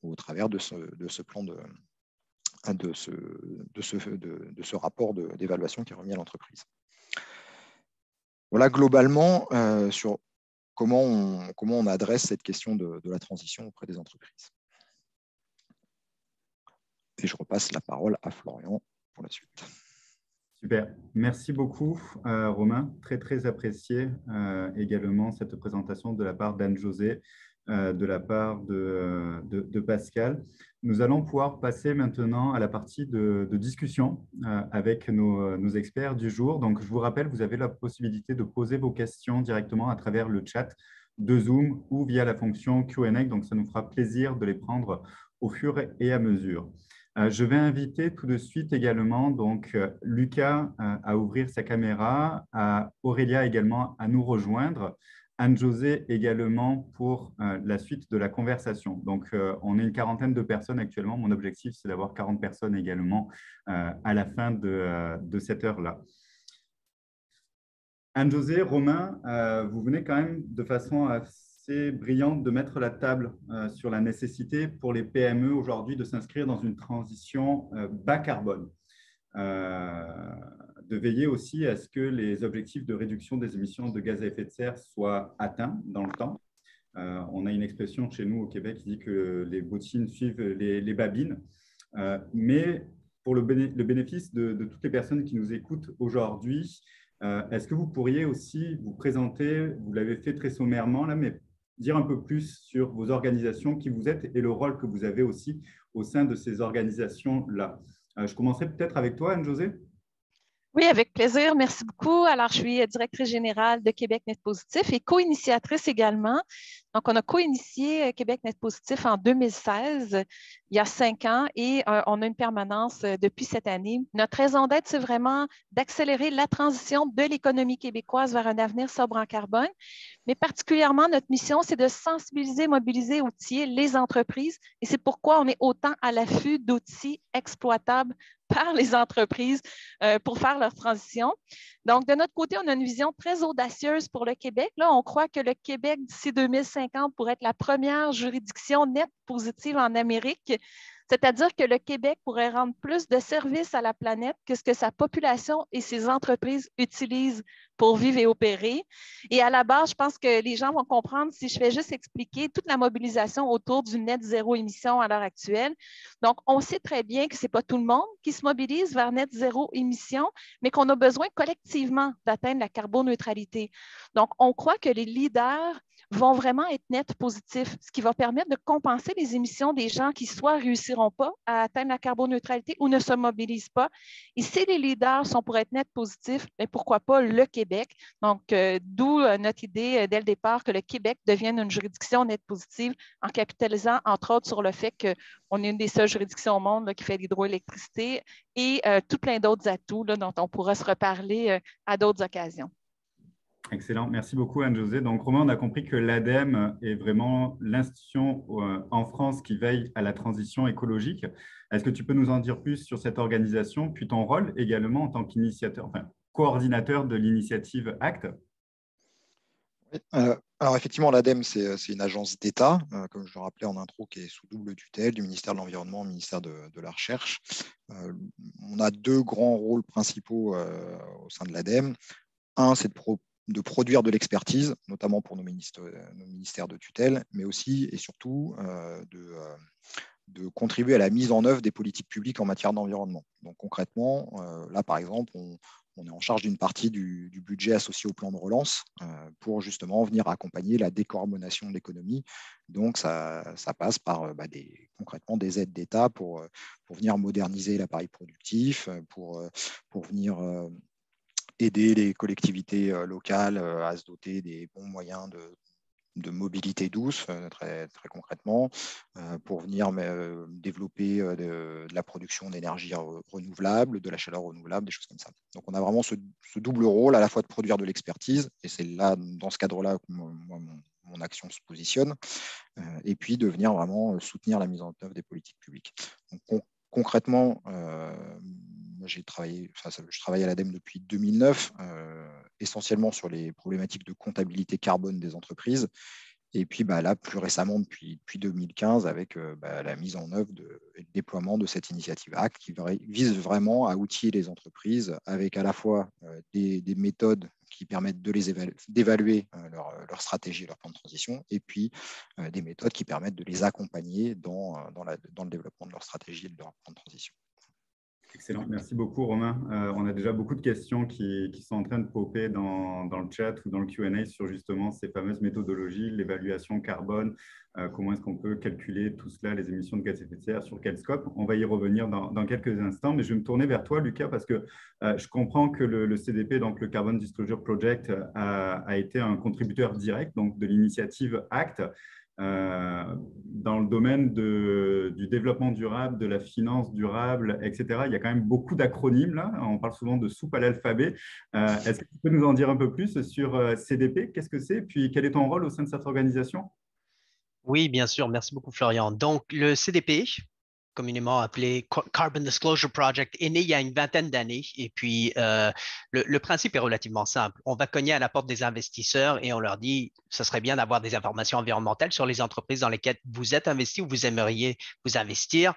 au travers de ce, plan de, ce, rapport d'évaluation qui est remis à l'entreprise. Voilà globalement euh, sur comment on adresse cette question de la transition auprès des entreprises. Et je repasse la parole à Florian pour la suite. Super. Merci beaucoup, euh, Romain. Très, très apprécié euh, également cette présentation de la part d'Anne-José, euh, de la part de, de, Pascal. Nous allons pouvoir passer maintenant à la partie de, discussion avec nos, nos, experts du jour. Donc, je vous rappelle, vous avez la possibilité de poser vos questions directement à travers le chat de Zoom ou via la fonction Q&A. Donc, ça nous fera plaisir de les prendre au fur et à mesure. Euh, je vais inviter tout de suite également donc, euh, Lucas euh, à ouvrir sa caméra, à Aurélia également à nous rejoindre, Anne-José également pour la suite de la conversation. Donc, on est une quarantaine de personnes actuellement. Mon objectif, c'est d'avoir 40 personnes également à la fin de, cette heure-là. Anne-José, Romain, vous venez quand même de façon assez brillante de mettre la table euh, sur la nécessité pour les PME aujourd'hui de s'inscrire dans une transition euh, bas carbone. Euh, de veiller aussi à ce que les objectifs de réduction des émissions de gaz à effet de serre soient atteints dans le temps. on a une expression chez nous au Québec qui dit que les bottines suivent les, babines. mais pour le, bénéfice de, toutes les personnes qui nous écoutent aujourd'hui, est-ce que vous pourriez aussi vous présenter, vous l'avez fait très sommairement là, mais dire un peu plus sur vos organisations, qui vous êtes et le rôle que vous avez aussi au sein de ces organisations-là. je commencerai peut-être avec toi, Anne-Josée? Oui, avec plaisir. Merci beaucoup. Alors, je suis directrice générale de Québec Net Positif et co-initiatrice également. Donc, on a co-initié euh, Québec Net Positif en 2016, il y a cinq ans, et euh, on a une permanence euh, depuis cette année. Notre raison d'être, c'est vraiment d'accélérer la transition de l'économie québécoise vers un avenir sobre en carbone. Mais particulièrement, notre mission, c'est de sensibiliser, mobiliser, outiller les entreprises. Et c'est pourquoi on est autant à l'affût d'outils exploitables par les entreprises euh, pour faire leur transition. Donc, de notre côté, on a une vision très audacieuse pour le Québec. Là, on croit que le Québec, d'ici 2050, pourrait être la première juridiction nette positive en Amérique c'est-à-dire que le Québec pourrait rendre plus de services à la planète que ce que sa population et ses entreprises utilisent pour vivre et opérer. Et à la base, je pense que les gens vont comprendre si je fais juste expliquer toute la mobilisation autour du net zéro émission à l'heure actuelle. Donc, on sait très bien que ce n'est pas tout le monde qui se mobilise vers net zéro émission, mais qu'on a besoin collectivement d'atteindre la carboneutralité. Donc, on croit que les leaders vont vraiment être net positifs, ce qui va permettre de compenser les émissions des gens qui soit réussiront pas à atteindre la carboneutralité ou ne se mobilisent pas. Et si les leaders sont pour être net positifs, pourquoi pas le Québec? Donc, euh, d'où euh, notre idée euh, dès le départ que le Québec devienne une juridiction net positive en capitalisant entre autres sur le fait qu'on est une des seules juridictions au monde qui fait l'hydroélectricité et tout plein d'autres atouts dont on pourra se reparler à d'autres occasions. Excellent, merci beaucoup Anne-Josée. Donc Romain, on a compris que l'ADEME est vraiment l'institution euh, en France qui veille à la transition écologique. Est-ce que tu peux nous en dire plus sur cette organisation, puis ton rôle également en tant qu'initiateur, enfin coordinateur de l'initiative ACT? Euh, alors effectivement, l'ADEME, c'est une agence d'État, euh, comme je le rappelais en intro, qui est sous double tutelle du ministère de l'Environnement, ministère de, la Recherche. on a deux grands rôles principaux au sein de l'ADEME. Un, c'est de pro de produire de l'expertise, notamment pour nos, ministères de tutelle, mais aussi et surtout euh, euh, de, contribuer à la mise en œuvre des politiques publiques en matière d'environnement. Donc concrètement, euh, là par exemple, on, est en charge d'une partie du, budget associé au plan de relance pour justement venir accompagner la décarbonation de l'économie. Donc ça, passe par bah, des, concrètement des aides d'État pour, pour venir moderniser l'appareil productif, pour, pour venir aider les collectivités euh, locales euh, à se doter des bons moyens de, mobilité douce, euh, très, très concrètement, pour venir développer de, la production d'énergie renouvelable, de la chaleur renouvelable, des choses comme ça. Donc on a vraiment ce, double rôle, à la fois de produire de l'expertise, et c'est là, dans ce cadre-là, que mon, action se positionne, et puis de venir vraiment soutenir la mise en œuvre des politiques publiques. Donc, concrètement, je travaille à l'ADEME depuis 2009, euh, essentiellement sur les problématiques de comptabilité carbone des entreprises. Et puis bah, là, plus récemment, depuis, depuis 2015, avec euh, bah, la mise en œuvre et le déploiement de cette initiative ACT qui vise vraiment à outiller les entreprises avec à la fois euh, des, méthodes qui permettent d'évaluer leur, leur, stratégie leur plan de transition, et puis des méthodes qui permettent de les accompagner dans le développement de leur stratégie et de leur plan de transition. Excellent, merci beaucoup Romain. Euh, on a déjà beaucoup de questions qui, sont en train de popper dans, le chat ou dans le Q&A sur justement ces fameuses méthodologies, l'évaluation carbone, euh, comment est-ce qu'on peut calculer tout cela, les émissions de gaz à effet de serre, sur quel scope. On va y revenir dans, quelques instants, mais je vais me tourner vers toi Lucas parce que euh, je comprends que le, CDP, donc le Carbon Disclosure Project, a, a été un contributeur direct donc, de l'initiative ACT. Euh, dans le domaine du développement durable, de la finance durable, etc. Il y a quand même beaucoup d'acronymes là. On parle souvent de soupe à l'alphabet. Euh, est-ce que tu peux nous en dire un peu plus sur euh, CDP Qu'est-ce que c'est? Puis quel est ton rôle au sein de cette organisation? Oui, bien sûr. Merci beaucoup, Florian. Donc, le CDP, communément appelé Carbon Disclosure Project, est né il y a une vingtaine d'années. Et puis, euh, le, principe est relativement simple. On va cogner à la porte des investisseurs et on leur dit, ce serait bien d'avoir des informations environnementales sur les entreprises dans lesquelles vous êtes investi ou vous aimeriez vous investir.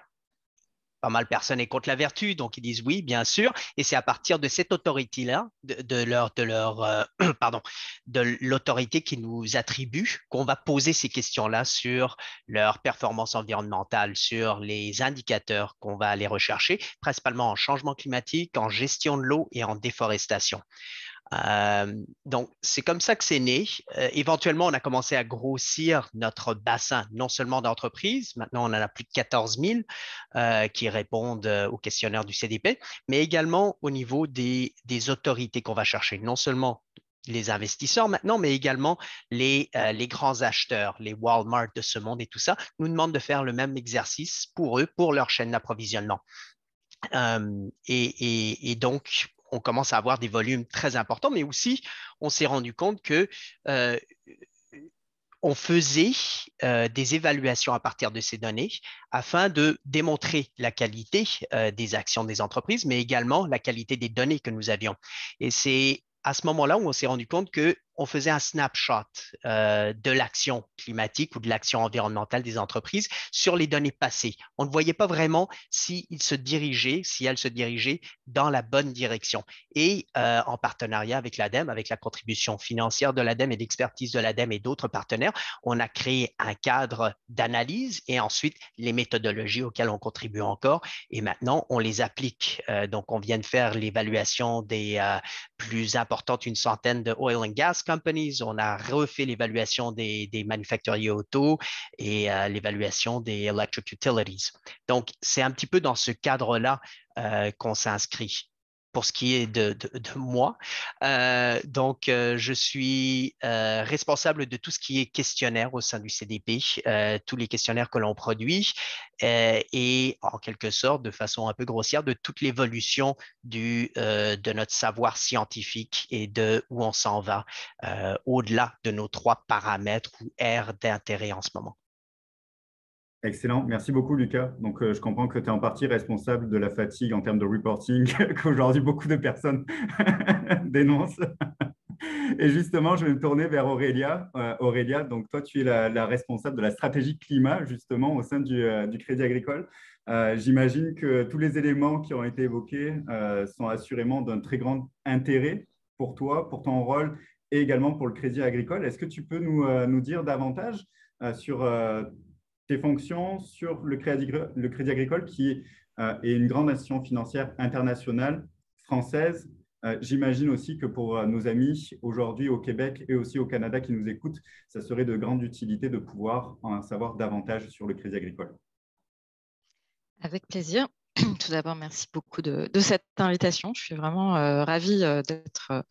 Pas mal de personnes est contre la vertu, donc ils disent oui, bien sûr. Et c'est à partir de cette autorité-là, de, leur, de leur, euh, *clears throat* pardon, de l'autorité qui nous attribue, qu'on va poser ces questions-là sur leur performance environnementale, sur les indicateurs qu'on va aller rechercher, principalement en changement climatique, en gestion de l'eau et en déforestation. Euh, donc, c'est comme ça que c'est né. Euh, éventuellement, on a commencé à grossir notre bassin, non seulement d'entreprises, maintenant on en a plus de 14 000 euh, qui répondent au questionnaire du CDP, mais également au niveau des, autorités qu'on va chercher, non seulement les investisseurs maintenant, mais également les, grands acheteurs, les Walmart de ce monde et tout ça, nous demandent de faire le même exercice pour eux, pour leur chaîne d'approvisionnement. et, donc, on commence à avoir des volumes très importants, mais aussi on s'est rendu compte que euh, on faisait euh, des évaluations à partir de ces données afin de démontrer la qualité euh, des actions des entreprises, mais également la qualité des données que nous avions. Et c'est à ce moment-là où on s'est rendu compte que on faisait un snapshot euh, de l'action climatique ou de l'action environnementale des entreprises sur les données passées. On ne voyait pas vraiment s'ils se dirigeaient, si elles se dirigeaient dans la bonne direction. Et euh, en partenariat avec l'ADEME, avec la contribution financière de l'ADEME et l'expertise de l'ADEME et d'autres partenaires, on a créé un cadre d'analyse et ensuite les méthodologies auxquelles on contribue encore. Et maintenant, on les applique. Euh, donc, on vient de faire l'évaluation des plus importantes, une centaine de oil and gas companies, on a refait l'évaluation des, manufacturiers auto et euh, l'évaluation des electric utilities. Donc, c'est un petit peu dans ce cadre-là euh, qu'on s'inscrit pour ce qui est de, moi. Euh, donc, euh, je suis euh, responsable de tout ce qui est questionnaire au sein du CDP, tous les questionnaires que l'on produit et en quelque sorte, de façon un peu grossière, de toute l'évolution de notre savoir scientifique et de où on s'en va au-delà de nos trois paramètres ou aires d'intérêt en ce moment. Excellent, merci beaucoup Lucas. Donc euh, je comprends que tu es en partie responsable de la fatigue en termes de reporting *laughs* qu'aujourd'hui beaucoup de personnes *laughs* dénoncent. Et justement, je vais me tourner vers Aurélia. Euh, Aurélia, donc toi tu es la, responsable de la stratégie climat justement au sein du, euh, Crédit Agricole. J'imagine que tous les éléments qui ont été évoqués sont assurément d'un très grand intérêt pour toi, pour ton rôle et également pour le Crédit Agricole. Est-ce que tu peux nous, nous dire davantage sur tes fonctions sur le crédit, le crédit agricole qui euh, est une grande institution financière internationale française. Euh, j'imagine aussi que pour euh, nos amis aujourd'hui au Québec et aussi au Canada qui nous écoutent, ça serait de grande utilité de pouvoir en savoir davantage sur le crédit agricole. Avec plaisir. *clears throat* Tout d'abord, merci beaucoup de, cette invitation. Je suis vraiment ravie d'être,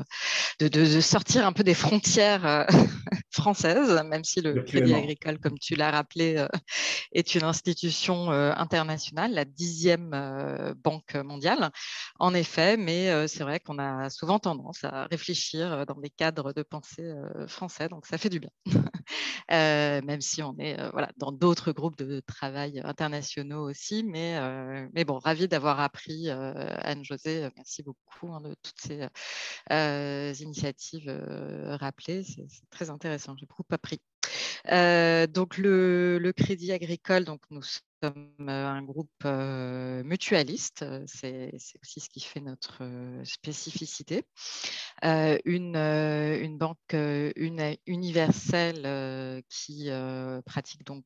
de, sortir un peu des frontières *laughs* française, même si le Crédit Agricole, comme tu l'as rappelé, euh, *laughs* est une institution euh, internationale, la dixième euh, banque mondiale. En effet, mais c'est vrai qu'on a souvent tendance à réfléchir dans des cadres de pensée français, donc ça fait du bien, *laughs* même si on est voilà, dans d'autres groupes de travail internationaux aussi. Mais, mais bon, ravi d'avoir appris, Anne-Josée, merci beaucoup hein, de toutes ces initiatives rappelées, c'est très intéressant j'ai beaucoup appris. Euh, donc le, le, Crédit Agricole, donc nous sommes euh, un groupe euh, mutualiste, c'est aussi ce qui fait notre spécificité. Une, banque universelle qui pratique donc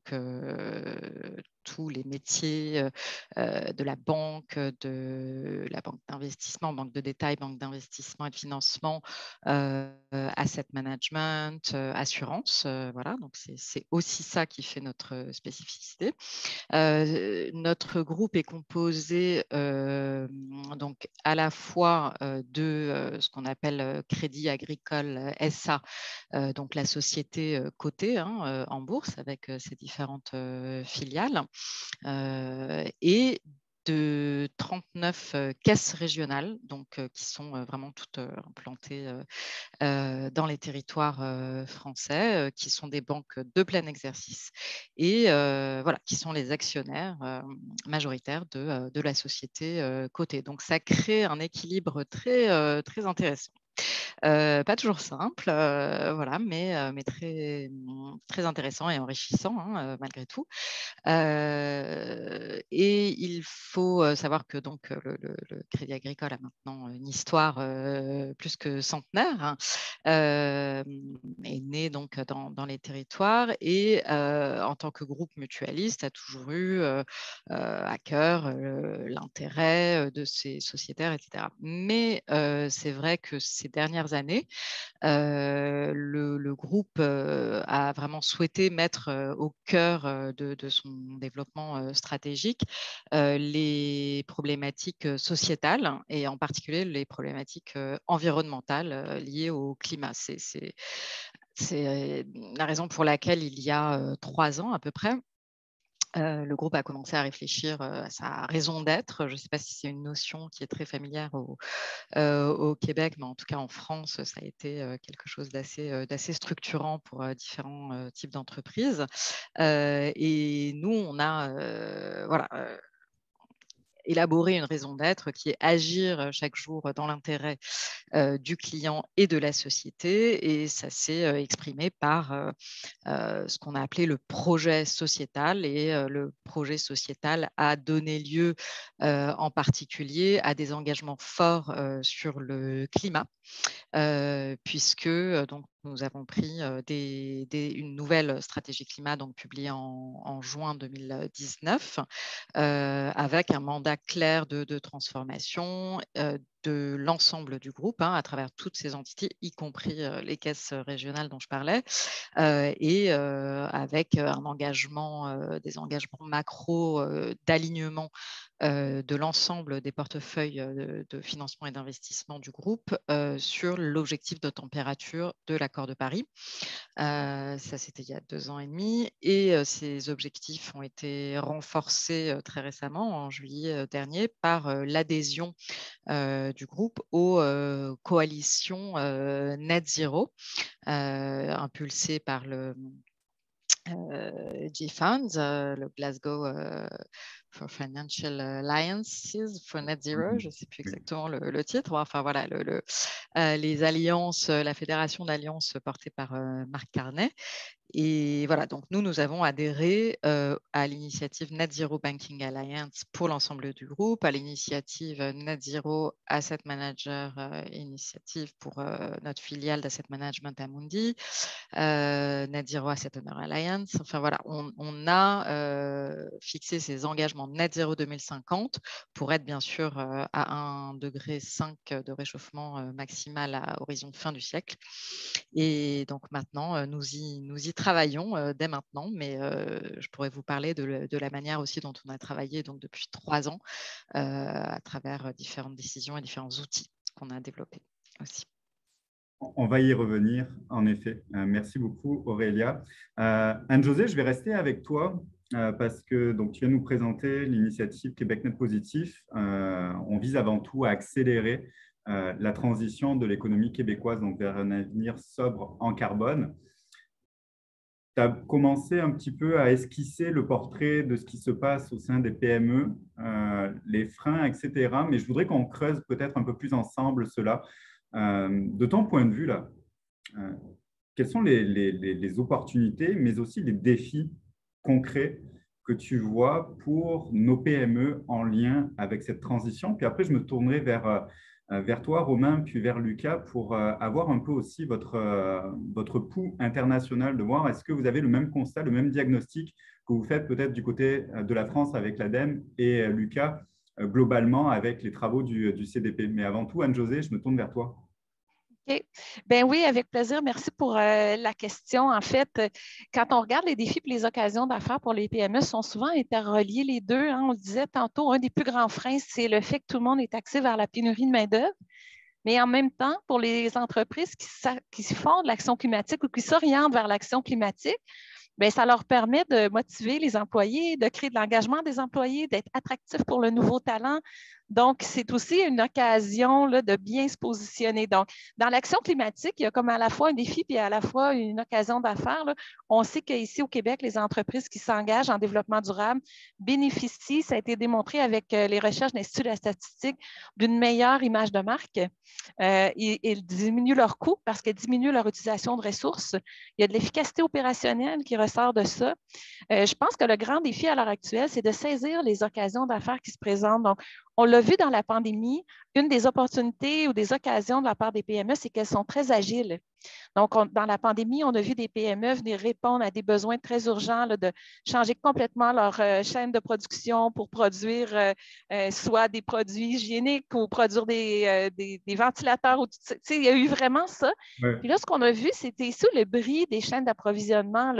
tous les métiers de la banque, de la banque d'investissement, banque de détail, banque d'investissement et de financement, asset management, assurance. voilà, donc c'est aussi ça qui fait notre spécificité. Notre groupe est composé donc à la fois de ce qu'on appelle Crédit Agricole SA, donc la société cotée hein, en bourse avec ses différentes filiales et de 39 caisses régionales, donc qui sont vraiment toutes implantées dans les territoires français, qui sont des banques de plein exercice et voilà, qui sont les actionnaires majoritaires de, de, la société cotée. Donc ça crée un équilibre très, très intéressant. Pas toujours simple, voilà, mais, mais très, très intéressant et enrichissant hein, malgré tout. et il faut savoir que donc le, Crédit Agricole a maintenant une histoire plus que centenaire, hein, est né donc dans les territoires et en tant que groupe mutualiste a toujours eu à cœur l'intérêt de ses sociétaires, etc. Mais c'est vrai que ces dernières années, le, groupe a vraiment souhaité mettre au cœur de, son développement stratégique les problématiques sociétales et en particulier les problématiques environnementales liées au climat. C'est la raison pour laquelle il y a trois ans à peu près, le groupe a commencé à réfléchir à sa raison d'être. Je ne sais pas si c'est une notion qui est très familière au, Québec, mais en tout cas en France, ça a été quelque chose d'assez structurant pour différents types d'entreprises. et nous, on a voilà, élaborer une raison d'être qui est agir chaque jour dans l'intérêt du client et de la société. Et ça s'est exprimé par ce qu'on a appelé le projet sociétal. Et le projet sociétal a donné lieu en particulier à des engagements forts sur le climat, puisque donc, nous avons pris une nouvelle stratégie climat donc publiée en, juin 2019 avec un mandat clair de, de transformation de l'ensemble du groupe hein, à travers toutes ces entités, y compris les caisses régionales dont je parlais, et avec un engagement, des engagements macro d'alignement de l'ensemble des portefeuilles de, financement et d'investissement du groupe sur l'objectif de température de l'accord de Paris. ça, c'était il y a deux ans et demi. Et ces objectifs ont été renforcés très récemment, en juillet dernier, par l'adhésion du groupe aux coalitions Net Zero, impulsées par le G-Funds, le Glasgow for Financial Alliances for Net Zero, mmh je ne sais plus exactement le, titre. Enfin voilà, le, les alliances, la fédération d'alliances portée par Marc Carnet. Et voilà, donc nous, nous avons adhéré à l'initiative Net Zero Banking Alliance pour l'ensemble du groupe, à l'initiative Net Zero Asset Manager Initiative pour notre filiale d'asset management Amundi, Net Zero Asset Owner Alliance. Enfin voilà, on, a fixé ces engagements Net Zero 2050 pour être bien sûr à 1,5 degré de réchauffement maximal à horizon fin du siècle. Et donc maintenant, nous y, nous y travaillons euh, dès maintenant, mais euh, je pourrais vous parler de, la manière aussi dont on a travaillé donc, depuis trois ans euh, à travers différentes décisions et différents outils qu'on a développés aussi. On va y revenir, en effet. merci beaucoup, Aurélia. Anne-Josée, je vais rester avec toi parce que donc, tu viens nous présenter l'initiative QuébecNet Positif. on vise avant tout à accélérer la transition de l'économie québécoise donc, vers un avenir sobre en carbone tu as commencé un petit peu à esquisser le portrait de ce qui se passe au sein des PME, euh, les freins, etc. Mais je voudrais qu'on creuse peut-être un peu plus ensemble cela. Euh, de ton point de vue, là, euh, quelles sont les, opportunités, mais aussi les défis concrets que tu vois pour nos PME en lien avec cette transition? Puis après, je me tournerai vers vers toi, Romain, puis vers Lucas, pour euh, avoir un peu aussi votre, euh, votre pouls international, de voir est-ce que vous avez le même constat, le même diagnostic que vous faites peut-être du côté de la France avec l'ADEME et Lucas, globalement avec les travaux du, du CDP. Mais avant tout, Anne-Josée, je me tourne vers toi. Ben oui, avec plaisir. Merci pour euh, la question. En fait, quand on regarde les défis et les occasions d'affaires pour les PME, sont souvent interreliés les deux. Hein. On le disait tantôt, un des plus grands freins, c'est le fait que tout le monde est axé vers la pénurie de main-d'œuvre. Mais en même temps, pour les entreprises qui, font de l'action climatique ou qui s'orientent vers l'action climatique, Bien, ça leur permet de motiver les employés, de créer de l'engagement des employés, d'être attractifs pour le nouveau talent. Donc, c'est aussi une occasion là, de bien se positionner. Donc, dans l'action climatique, il y a comme à la fois un défi et à la fois une occasion d'affaires. On sait qu'ici au Québec, les entreprises qui s'engagent en développement durable bénéficient, ça a été démontré avec euh, les recherches de l'Institut de la statistique, d'une meilleure image de marque. Euh, ils, diminuent leurs coûts parce qu'ils diminuent leur utilisation de ressources. Il y a de l'efficacité opérationnelle qui ressort de ça. Euh, je pense que le grand défi à l'heure actuelle, c'est de saisir les occasions d'affaires qui se présentent. Donc, on l'a vu dans la pandémie, une des opportunités ou des occasions de la part des PME, c'est qu'elles sont très agiles. Donc, dans la pandémie, on a vu des PME venir répondre à des besoins très urgents de changer complètement leur euh, chaîne de production pour produire euh, euh, soit des produits hygiéniques ou produire des, ventilateurs. Ou, il y a eu vraiment ça. Puis là, ce qu'on a vu, c'était sous le bris des chaînes d'approvisionnement,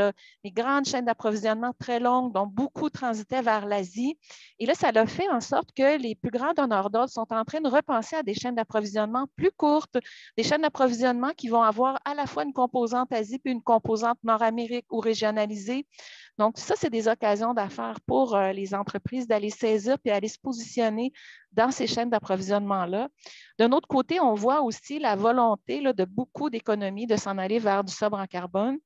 les grandes chaînes d'approvisionnement très longues, dont beaucoup transitaient vers l'Asie. Et là, ça a fait en sorte que les plus grands donneurs d'ordre sont en train de repenser à des chaînes d'approvisionnement plus courtes, des chaînes d'approvisionnement qui vont avoir à la fois une composante Asie puis une composante Nord-Amérique ou régionalisée. Donc, ça, c'est des occasions d'affaires pour euh, les entreprises d'aller saisir puis aller se positionner dans ces chaînes d'approvisionnement-là. D'un autre côté, on voit aussi la volonté de beaucoup d'économies de s'en aller vers du sobre en carbone.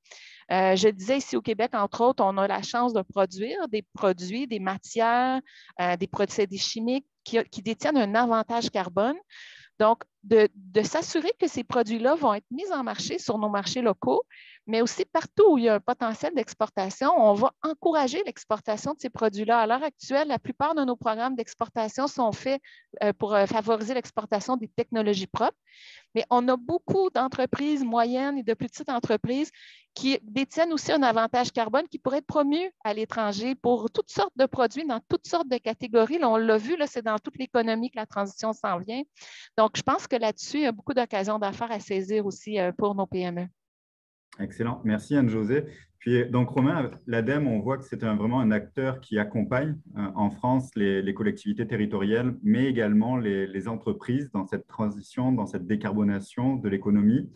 Euh, je disais ici au Québec, entre autres, on a la chance de produire des produits, des matières, euh, des procédés chimiques qui, détiennent un avantage carbone. Donc, de, s'assurer que ces produits-là vont être mis en marché sur nos marchés locaux, mais aussi partout où il y a un potentiel d'exportation, on va encourager l'exportation de ces produits-là. À l'heure actuelle, la plupart de nos programmes d'exportation sont faits euh, pour euh, favoriser l'exportation des technologies propres, mais on a beaucoup d'entreprises moyennes et de petites entreprises qui détiennent aussi un avantage carbone qui pourrait être promu à l'étranger pour toutes sortes de produits dans toutes sortes de catégories. On l'a vu, c'est dans toute l'économie que la transition s'en vient. Donc, je pense que là-dessus, il y a beaucoup d'occasions d'affaires à saisir aussi euh, pour nos PME. Excellent. Merci Anne-Josée. Puis donc Romain, l'ADEME, on voit que c'est vraiment un acteur qui accompagne euh, en France les, collectivités territoriales, mais également les, entreprises dans cette transition, dans cette décarbonation de l'économie.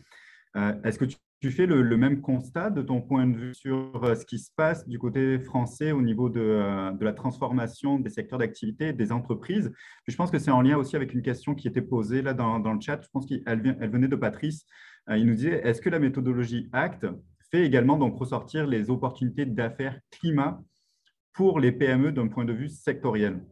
Euh, est-ce que tu fais le, même constat de ton point de vue sur euh, ce qui se passe du côté français au niveau de, la transformation des secteurs d'activité des entreprises? je pense que c'est en lien aussi avec une question qui était posée là dans, le chat. Je pense qu'elle elle venait de Patrice. Euh, il nous disait est-ce que la méthodologie ACT fait également donc ressortir les opportunités d'affaires climat pour les PME d'un point de vue sectoriel?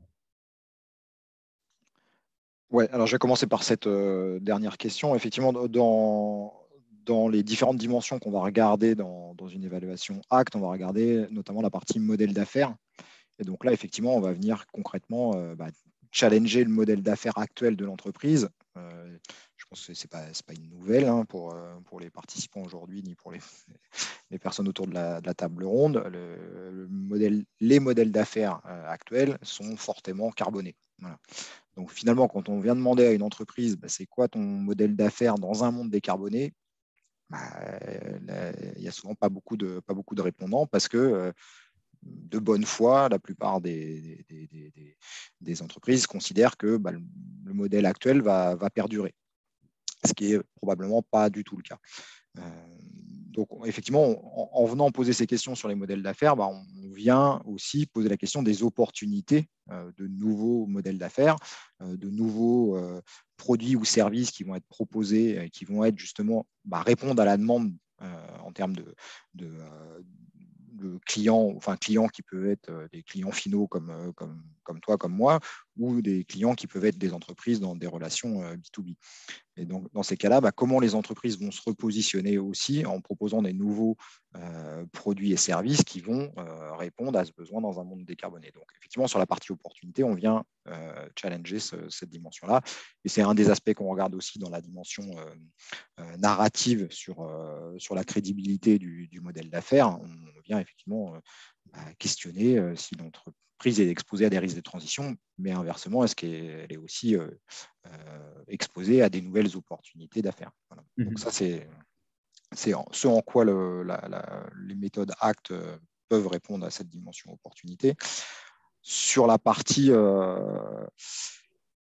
Oui, alors je vais commencer par cette dernière question. Effectivement, dans, dans les différentes dimensions qu'on va regarder dans, une évaluation ACT, on va regarder notamment la partie modèle d'affaires. Et donc là, effectivement, on va venir concrètement euh, bah, challenger le modèle d'affaires actuel de l'entreprise. Euh, ce n'est pas, une nouvelle hein, pour, euh, pour les participants aujourd'hui, ni pour les, *laughs* personnes autour de la, table ronde. Les modèles d'affaires actuels sont fortement carbonés. Donc finalement, quand on vient demander à une entreprise, bah, c'est quoi ton modèle d'affaires dans un monde décarboné, bah, il n'y a souvent pas beaucoup, de, répondants parce que euh, de bonne foi, la plupart des, entreprises considèrent que bah, le, modèle actuel va, perdurer, ce qui n'est probablement pas du tout le cas. Euh, donc, effectivement, en, venant poser ces questions sur les modèles d'affaires, bah, on vient aussi poser la question des opportunités euh, de nouveaux modèles d'affaires, de nouveaux produits ou services qui vont être proposés, qui vont être justement bah, répondre à la demande euh, en termes de, euh, clients, enfin clients qui peuvent être euh, des clients finaux comme, comme toi, comme moi, ou des clients qui peuvent être des entreprises dans des relations B2B. Et donc, dans ces cas-là, bah, comment les entreprises vont se repositionner aussi en proposant des nouveaux produits et services qui vont répondre à ce besoin dans un monde décarboné. Donc, effectivement, sur la partie opportunité, on vient challenger cette dimension-là. Et c'est un des aspects qu'on regarde aussi dans la dimension narrative sur, sur la crédibilité du, du modèle d'affaires. On vient effectivement bah, questionner si l'entreprise est exposée à des risques de transition, mais inversement, est-ce qu'elle est aussi euh, euh, exposée à des nouvelles opportunités d'affaires? Donc mhm. ça, c'est ce en quoi les méthodes ACT euh, peuvent répondre à cette dimension opportunité. Sur la partie,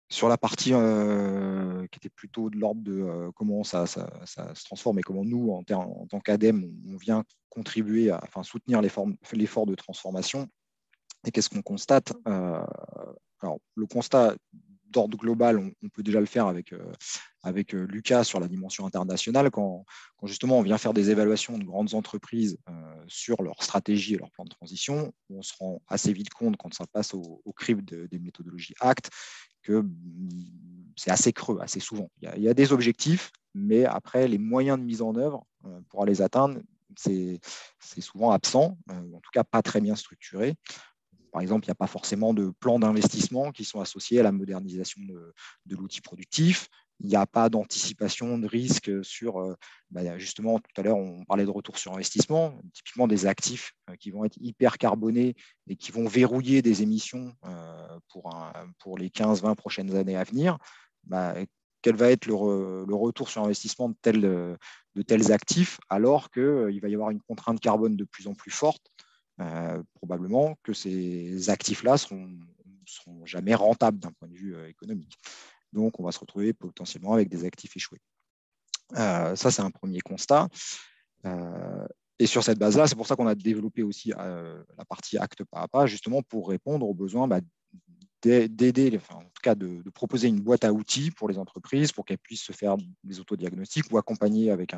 sur la partie qui était plutôt de l'ordre de comment ça, se transforme et comment nous, en, en tant qu'ADEME, on vient contribuer à enfin, soutenir l'effort de transformation, et qu'est-ce qu'on constate euh, alors, Le constat d'ordre global, on, peut déjà le faire avec, avec Lucas sur la dimension internationale, quand, justement on vient faire des évaluations de grandes entreprises sur leur stratégie et leur plan de transition, on se rend assez vite compte quand ça passe au, au crible des méthodologies ACT que mm, c'est assez creux, assez souvent. Il y, a, des objectifs, mais après, les moyens de mise en œuvre pour les atteindre, c'est souvent absent, en tout cas pas très bien structuré. Par exemple, il n'y a pas forcément de plans d'investissement qui sont associés à la modernisation de, l'outil productif. Il n'y a pas d'anticipation de risque sur, euh, bah, justement, tout à l'heure, on parlait de retour sur investissement, typiquement des actifs euh, qui vont être hyper carbonés et qui vont verrouiller des émissions euh, pour, les 15-20 prochaines années à venir. Bah, quel va être le, retour sur investissement de de tels actifs alors qu'il va y avoir une contrainte carbone de plus en plus forte euh, probablement que ces actifs-là seront, seront jamais rentables d'un point de vue euh, économique. Donc, on va se retrouver potentiellement avec des actifs échoués. Euh, ça, c'est un premier constat. et sur cette base-là, c'est pour ça qu'on a développé aussi la partie acte pas à pas, justement pour répondre aux besoins bah, d'aider, en tout cas de, proposer une boîte à outils pour les entreprises pour qu'elles puissent se faire des autodiagnostics ou accompagner avec,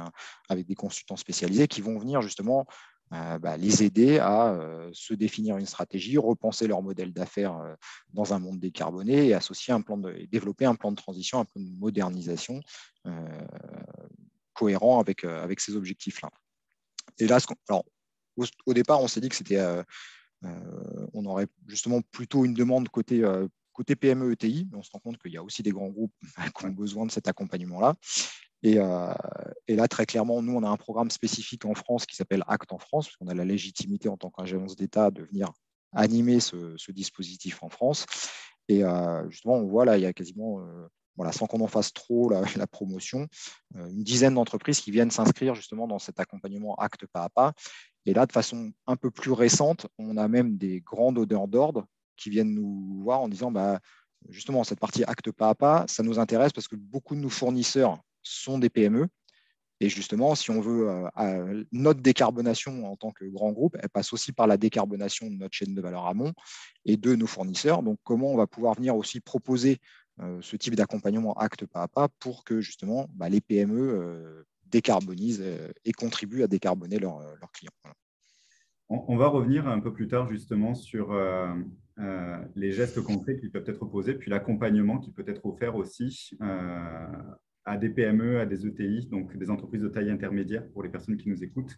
des consultants spécialisés qui vont venir justement bah, les aider à euh, se définir une stratégie, repenser leur modèle d'affaires euh, dans un monde décarboné et associer un plan de, développer un plan de transition, un plan de modernisation cohérent avec, avec ces objectifs-là. Et là, alors, au, départ, on s'est dit que c'était, on aurait justement plutôt une demande côté côté PME ETI, mais on se rend compte qu'il y a aussi des grands groupes *laughs* qui ont besoin de cet accompagnement-là. Euh, et, là, très clairement, nous, on a un programme spécifique en France qui s'appelle Acte en France, parce a la légitimité en tant qu'agence d'État de venir animer ce, dispositif en France. Et euh, justement, on voit là, il y a quasiment, euh, voilà, sans qu'on en fasse trop la, *laughs* promotion, une dizaine d'entreprises qui viennent s'inscrire justement dans cet accompagnement acte pas à pas. Et là, de façon un peu plus récente, on a même des grands donneurs d'ordre qui viennent nous voir en disant, bah, justement, cette partie acte pas à pas, ça nous intéresse parce que beaucoup de nos fournisseurs sont des PME. Et justement, si on veut euh, notre décarbonation en tant que grand groupe, elle passe aussi par la décarbonation de notre chaîne de valeur amont et de nos fournisseurs. Donc, comment on va pouvoir venir aussi proposer euh, ce type d'accompagnement acte pas à pas pour que justement bah, les PME euh, décarbonisent et contribuent à décarboner leurs clients. On, va revenir un peu plus tard justement sur les gestes concrets qui peuvent être posés, puis l'accompagnement qui peut être offert aussi à des PME, à des ETI, donc des entreprises de taille intermédiaire pour les personnes qui nous écoutent,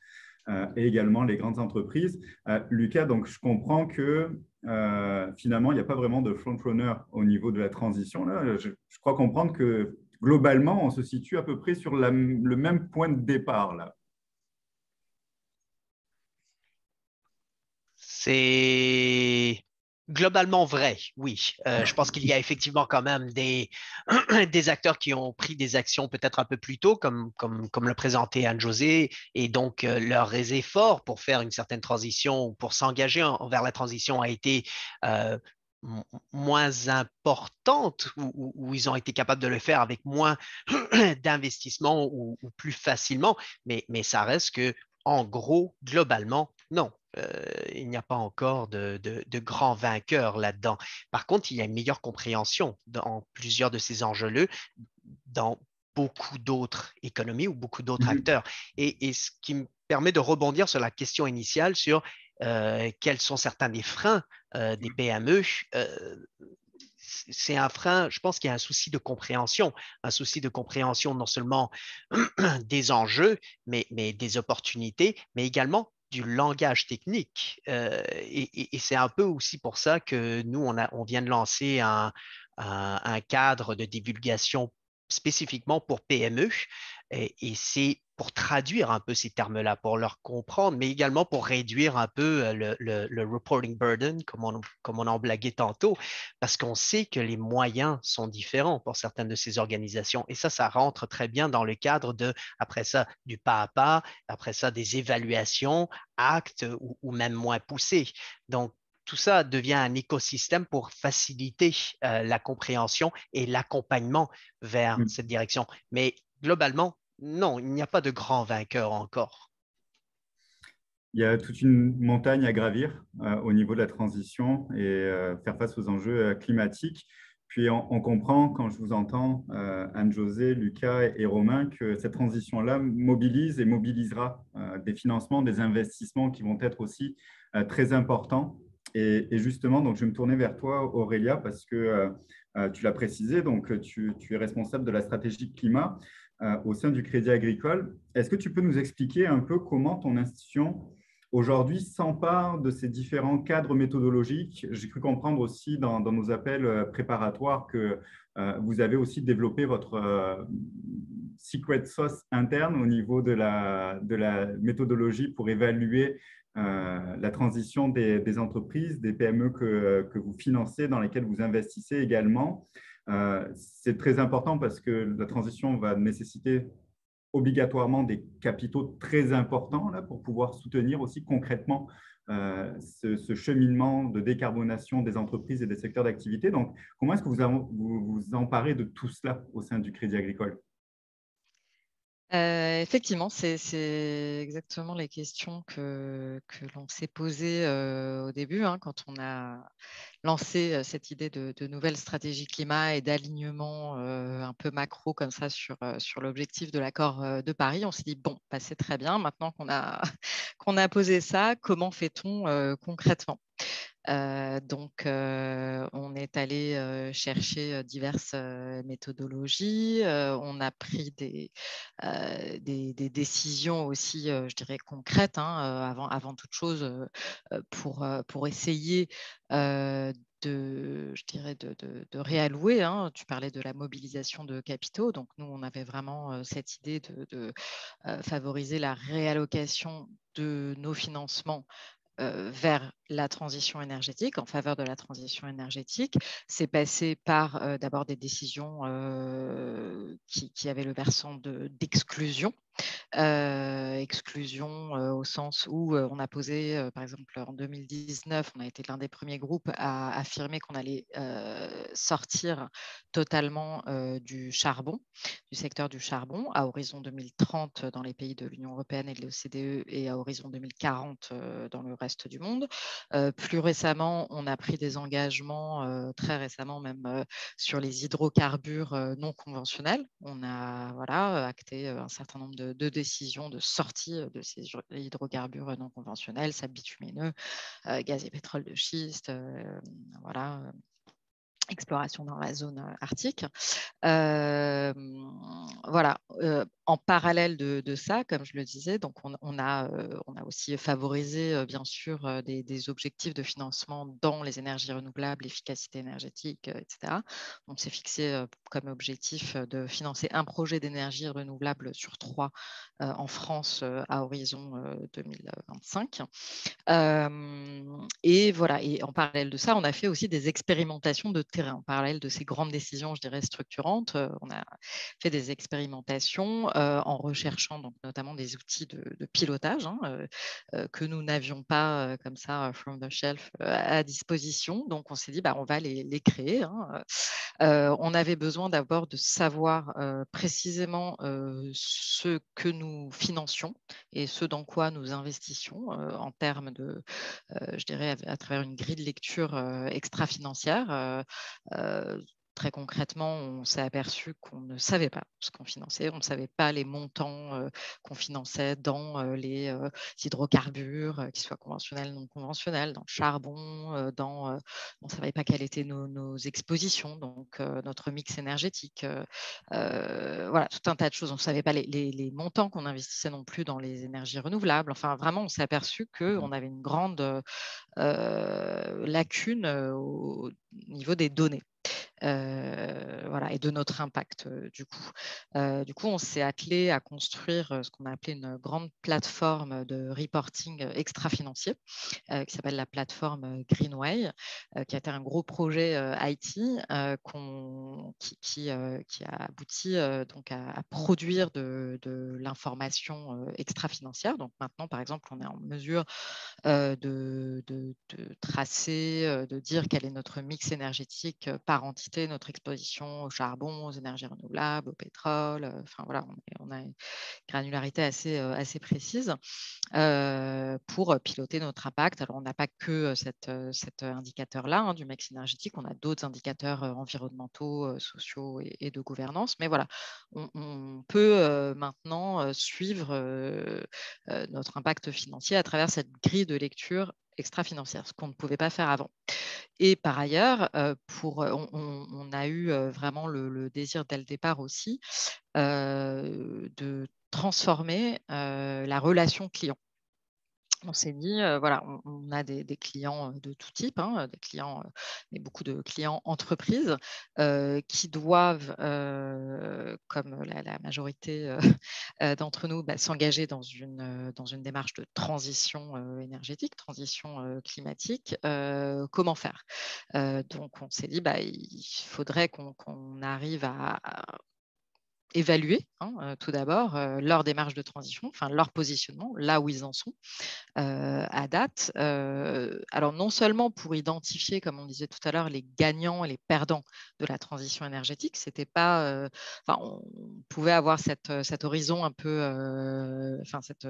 euh, et également les grandes entreprises. Euh, Lucas, donc je comprends que euh, finalement, il n'y a pas vraiment de front-runner au niveau de la transition. Là. Je, crois comprendre que globalement, on se situe à peu près sur le même point de départ. là. C'est Globalement vrai, oui. Euh, je pense qu'il y a effectivement quand même des, *clears throat* des acteurs qui ont pris des actions peut-être un peu plus tôt, comme, comme, comme le présentait Anne-José, et donc euh, leurs efforts pour faire une certaine transition ou pour s'engager vers la transition a été euh, moins importante ou, ils ont été capables de le faire avec moins *clears throat* d'investissement ou, ou, plus facilement, mais, mais ça reste que, en gros, globalement, non, euh, il n'y a pas encore de, grands vainqueurs là-dedans. Par contre, il y a une meilleure compréhension dans plusieurs de ces enjeux-là, dans beaucoup d'autres économies ou beaucoup d'autres mmh acteurs. Et, ce qui me permet de rebondir sur la question initiale sur euh, quels sont certains des freins euh, des PME. c'est un frein, je pense qu'il y a un souci de compréhension, un souci de compréhension non seulement *clears throat* des enjeux, mais, mais des opportunités, mais également du langage technique. Euh, et, c'est un peu aussi pour ça que nous, on, vient de lancer un, un, cadre de divulgation spécifiquement pour PME. Et, et c'est pour traduire un peu ces termes-là, pour leur comprendre, mais également pour réduire un peu euh, le, reporting burden, comme on, comme on en blaguait tantôt, parce qu'on sait que les moyens sont différents pour certaines de ces organisations. Et ça, ça rentre très bien dans le cadre de, après ça, du pas à pas, après ça, des évaluations, actes ou, même moins poussés. Donc, tout ça devient un écosystème pour faciliter euh, la compréhension et l'accompagnement vers mmh. cette direction. Mais globalement, non, il n'y a pas de grand vainqueur encore. Il y a toute une montagne à gravir euh, au niveau de la transition et euh, faire face aux enjeux euh, climatiques. Puis on, comprend, quand je vous entends, Anne-Josée, Lucas et, Romain, que cette transition-là mobilise et mobilisera des financements, des investissements qui vont être aussi très importants. Et, justement, donc, je vais me tourner vers toi, Aurélia, parce que tu l'as précisé, donc tu, tu, es responsable de la stratégie climat au sein du Crédit Agricole. Est-ce que tu peux nous expliquer un peu comment ton institution aujourd'hui s'empare de ces différents cadres méthodologiques? J'ai cru comprendre aussi dans, nos appels euh, préparatoires que euh, vous avez aussi développé votre euh, secret sauce interne au niveau de la, de la méthodologie pour évaluer la transition des, entreprises, des PME que, vous financez, dans lesquelles vous investissez également. C'est très important parce que la transition va nécessiter obligatoirement des capitaux très importants pour pouvoir soutenir aussi concrètement euh, ce, cheminement de décarbonation des entreprises et des secteurs d'activité. Donc, comment est-ce que vous, vous vous emparez de tout cela au sein du Crédit Agricole? Euh, effectivement, c'est exactement les questions que, l'on s'est posées euh, au début, hein, quand on a lancé euh, cette idée de, nouvelle stratégie climat et d'alignement un peu macro comme ça sur, l'objectif de l'accord de Paris. On s'est dit, bon, bah, c'est très bien, maintenant qu'on a *laughs* posé ça, comment fait-on concrètement? Donc, on est allé chercher diverses méthodologies. on a pris des, décisions aussi, je dirais, concrètes hein, avant, avant toute chose pour, pour essayer de, je dirais, de, réallouer. Hein. Tu parlais de la mobilisation de capitaux. Donc, nous, on avait vraiment cette idée de, favoriser la réallocation de nos financements vers la transition énergétique, en faveur de la transition énergétique. C'est passé par euh, d'abord des décisions euh, qui, qui, avaient le versant d'exclusion euh, exclusion euh, au sens où euh, on a posé, par exemple, en 2019, on a été l'un des premiers groupes à affirmer qu'on allait sortir totalement du charbon, du secteur du charbon, à horizon 2030 dans les pays de l'Union européenne et de l'OCDE et à horizon 2040 dans le reste du monde. plus récemment, on a pris des engagements, très récemment même, sur les hydrocarbures non conventionnels. On a voilà, acté un certain nombre de de, décisions de sortie de ces hydrocarbures non conventionnels, sable bitumineux, gaz et pétrole de schiste, voilà, exploration dans la zone arctique. voilà, en parallèle de, ça, comme je le disais, donc on, a, on a aussi favorisé bien sûr des, objectifs de financement dans les énergies renouvelables, l'efficacité énergétique, etc. On s'est fixé comme objectif de financer un projet d'énergie renouvelable sur trois en France à horizon 2025. et voilà, et en parallèle de ça, on a fait aussi des expérimentations de terrain. En parallèle de ces grandes décisions, je dirais, structurantes, on a fait des expérimentations en recherchant donc, notamment des outils de, pilotage hein, que nous n'avions pas comme ça, from the shelf, à disposition. Donc, on s'est dit, bah, on va les, créer. Hein. on avait besoin d'abord de savoir précisément ce que nous financions et ce dans quoi nous investissions en termes de, je dirais, à, travers une grille de lecture extra-financière euh, très concrètement, on s'est aperçu qu'on ne savait pas ce qu'on finançait, on ne savait pas les montants euh, qu'on finançait dans euh, les euh, hydrocarbures, qu'ils soient conventionnels, ou non conventionnels, dans le charbon, dans, on ne savait pas quelles étaient nos, expositions, donc notre mix énergétique, voilà, tout un tas de choses. On ne savait pas les, montants qu'on investissait non plus dans les énergies renouvelables. Enfin, vraiment, on s'est aperçu qu'on mmh. avait une grande lacune au niveau des données. Euh, voilà, et de notre impact euh, du coup. Euh, du coup, on s'est attelé à construire ce qu'on a appelé une grande plateforme de reporting extra-financier qui s'appelle la plateforme Greenway, qui a été un gros projet IT qui, a abouti donc à, produire de, l'information extra-financière. Donc maintenant, par exemple, on est en mesure de, tracer, de dire quel est notre mix énergétique par entité notre exposition au charbon, aux énergies renouvelables, au pétrole. Enfin voilà, on, a une granularité assez, assez précise pour piloter notre impact. Alors on n'a pas que cet indicateur-là hein, du mix énergétique, on a d'autres indicateurs environnementaux, sociaux et, de gouvernance. Mais voilà, on, peut maintenant suivre notre impact financier à travers cette grille de lecture extra-financière, ce qu'on ne pouvait pas faire avant. Et par ailleurs, pour, on, a eu vraiment le, désir dès le départ aussi de transformer la relation client on s'est dit, voilà, on, a des, clients de tout type, hein, des clients, mais beaucoup de clients entreprises qui doivent, comme la, majorité *laughs* d'entre nous, bah, s'engager dans une, démarche de transition énergétique, transition climatique. comment faire? Donc, on s'est dit, bah, il faudrait qu'on arrive à évaluer hein, euh, tout d'abord euh, leur démarche de transition, enfin leur positionnement, là où ils en sont euh, à date. alors non seulement pour identifier, comme on disait tout à l'heure, les gagnants et les perdants de la transition énergétique, c'était pas, on pouvait avoir cet horizon un peu, enfin cette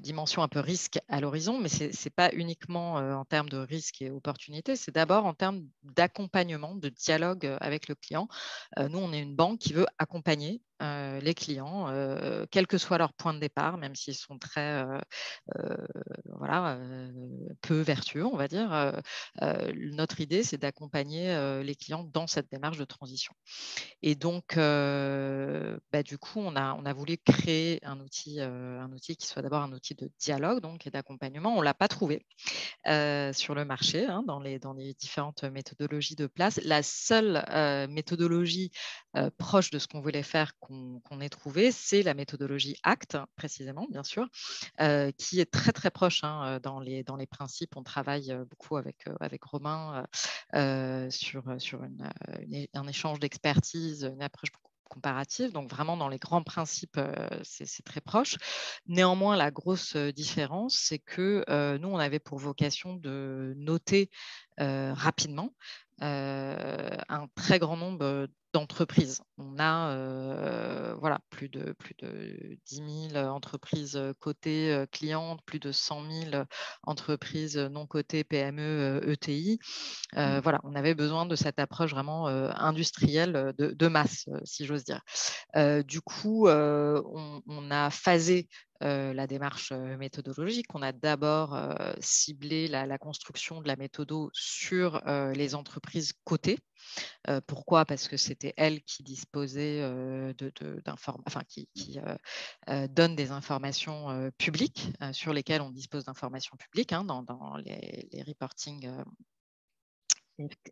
dimension un peu risque à l'horizon, mais ce n'est pas uniquement euh, en termes de risque et opportunité, c'est d'abord en termes d'accompagnement, de dialogue euh, avec le client. nous, on est une banque qui veut accompagner euh, les clients, euh, quel que soit leur point de départ, même s'ils sont très euh, voilà, peu vertueux, on va dire. notre idée, c'est d'accompagner les clients dans cette démarche de transition. Et donc, bah, du coup, on a, on a voulu créer un outil, un outil qui soit d'abord un outil de dialogue donc, et d'accompagnement. On ne l'a pas trouvé sur le marché, hein, dans, les, dans les différentes méthodologies de place. La seule méthodologie proche de ce qu'on voulait faire qu'on ait trouvé, c'est la méthodologie ACT, précisément, bien sûr, euh, qui est très, très proche hein, dans, les, dans les principes. On travaille euh, beaucoup avec, euh, avec Romain sur, sur un échange d'expertise, une approche comparative. Donc vraiment dans les grands principes, c'est très proche. Néanmoins, la grosse différence, c'est que nous, on avait pour vocation de noter rapidement un très grand nombre d'entreprises. On a euh, voilà, plus, de, plus de 10 000 entreprises cotées euh, clientes, plus de 100 000 entreprises non cotées PME, ETI. Euh, mmh. voilà, on avait besoin de cette approche vraiment industrielle de, masse, si j'ose dire. du coup, on, a phasé la démarche méthodologique. On a d'abord ciblé la, construction de la méthode sur les entreprises cotées. pourquoi? Parce que c'était elles qui disposaient de, enfin, qui, donnent des informations publiques sur lesquelles on dispose d'informations publiques hein, dans, les, les reportings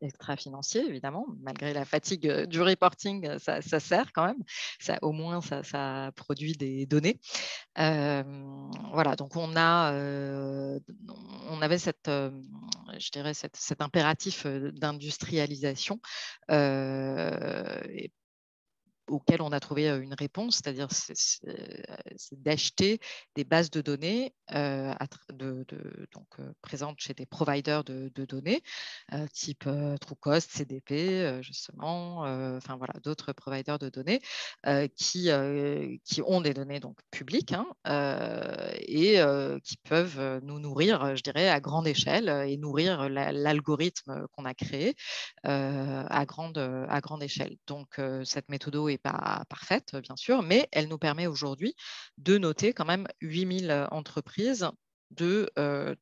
extra-financier, évidemment, malgré la fatigue euh, du reporting, euh, ça, sert quand même. Ça, au moins, ça, produit des données. Euh, voilà, donc on a, on avait cette, je dirais, cet impératif d'industrialisation auquel on a trouvé une réponse, c'est-à-dire d'acheter des bases de données donc, présentes chez des providers de, données, type Truecost, CDP, justement, enfin voilà, d'autres providers de données qui, qui ont des données donc publiques hein, et qui peuvent nous nourrir, je dirais, à grande échelle et nourrir l'algorithme qu'on a créé à, grande, à grande échelle. Donc cette méthode est pas parfaite, bien sûr, mais elle nous permet aujourd'hui de noter quand même 8000 entreprises de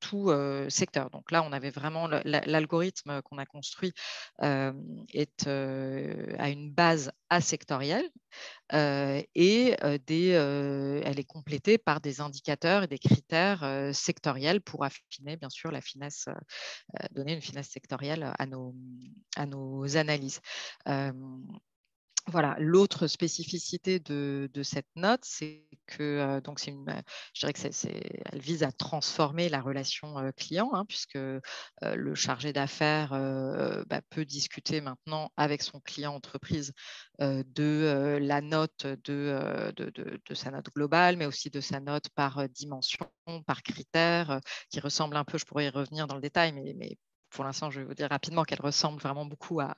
tout secteur. Donc là, on avait vraiment l'algorithme qu'on a construit est à une base asectorielle et des, elle est complétée par des indicateurs et des critères sectoriels pour affiner bien sûr la finesse, donner une finesse sectorielle à nos analyses. Voilà, l'autre spécificité de, cette note, c'est que donc c'est une, je dirais que elle vise à transformer la relation client, hein, puisque le chargé d'affaires bah, peut discuter maintenant avec son client entreprise de la note de, sa note globale, mais aussi de sa note par dimension, par critère, qui ressemble un peu, je pourrais y revenir dans le détail, mais pour l'instant, je vais vous dire rapidement qu'elle ressemble vraiment beaucoup à,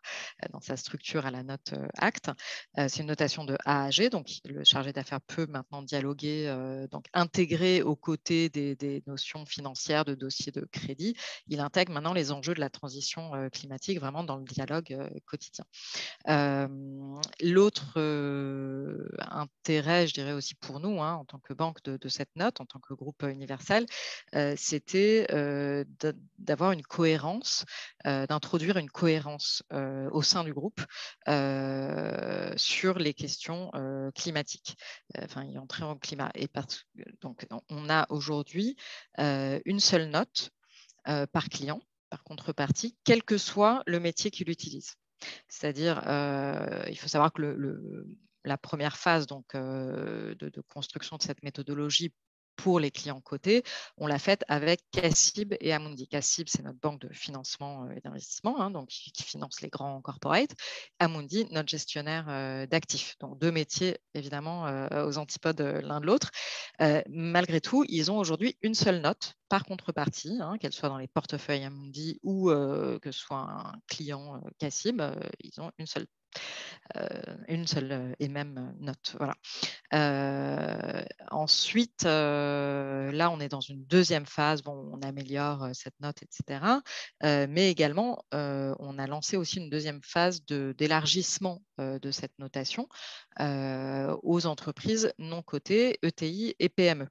dans sa structure à la note acte. c'est une notation de A à G, donc le chargé d'affaires peut maintenant dialoguer, donc intégrer aux côtés des, notions financières de dossiers de crédit. Il intègre maintenant les enjeux de la transition climatique vraiment dans le dialogue quotidien. L'autre intérêt, je dirais aussi pour nous, hein, en tant que banque de, cette note, en tant que groupe universel, c'était d'avoir une cohérence, d'introduire une cohérence au sein du groupe sur les questions climatiques, enfin, y entrer en climat. Et donc, on a aujourd'hui une seule note par client, par contrepartie, quel que soit le métier qu'il utilise. C'est-à-dire, il faut savoir que la première phase donc, de, construction de cette méthodologie pour les clients cotés, on l'a faite avec Cassib et Amundi. Cassib, c'est notre banque de financement euh, et d'investissement, hein, donc qui, finance les grands corporates. Amundi, notre gestionnaire euh, d'actifs. Donc deux métiers évidemment euh, aux antipodes l'un de l'autre. malgré tout, ils ont aujourd'hui une seule note par contrepartie, hein, qu'elle soit dans les portefeuilles Amundi ou que ce soit un client Cassib, ils ont une seule une seule euh, et même note. Voilà. Euh, ensuite, là, on est dans une deuxième phase. Bon, on améliore cette note, etc. mais également, on a lancé aussi une deuxième phase d'élargissement de, cette notation aux entreprises non cotées, ETI et PME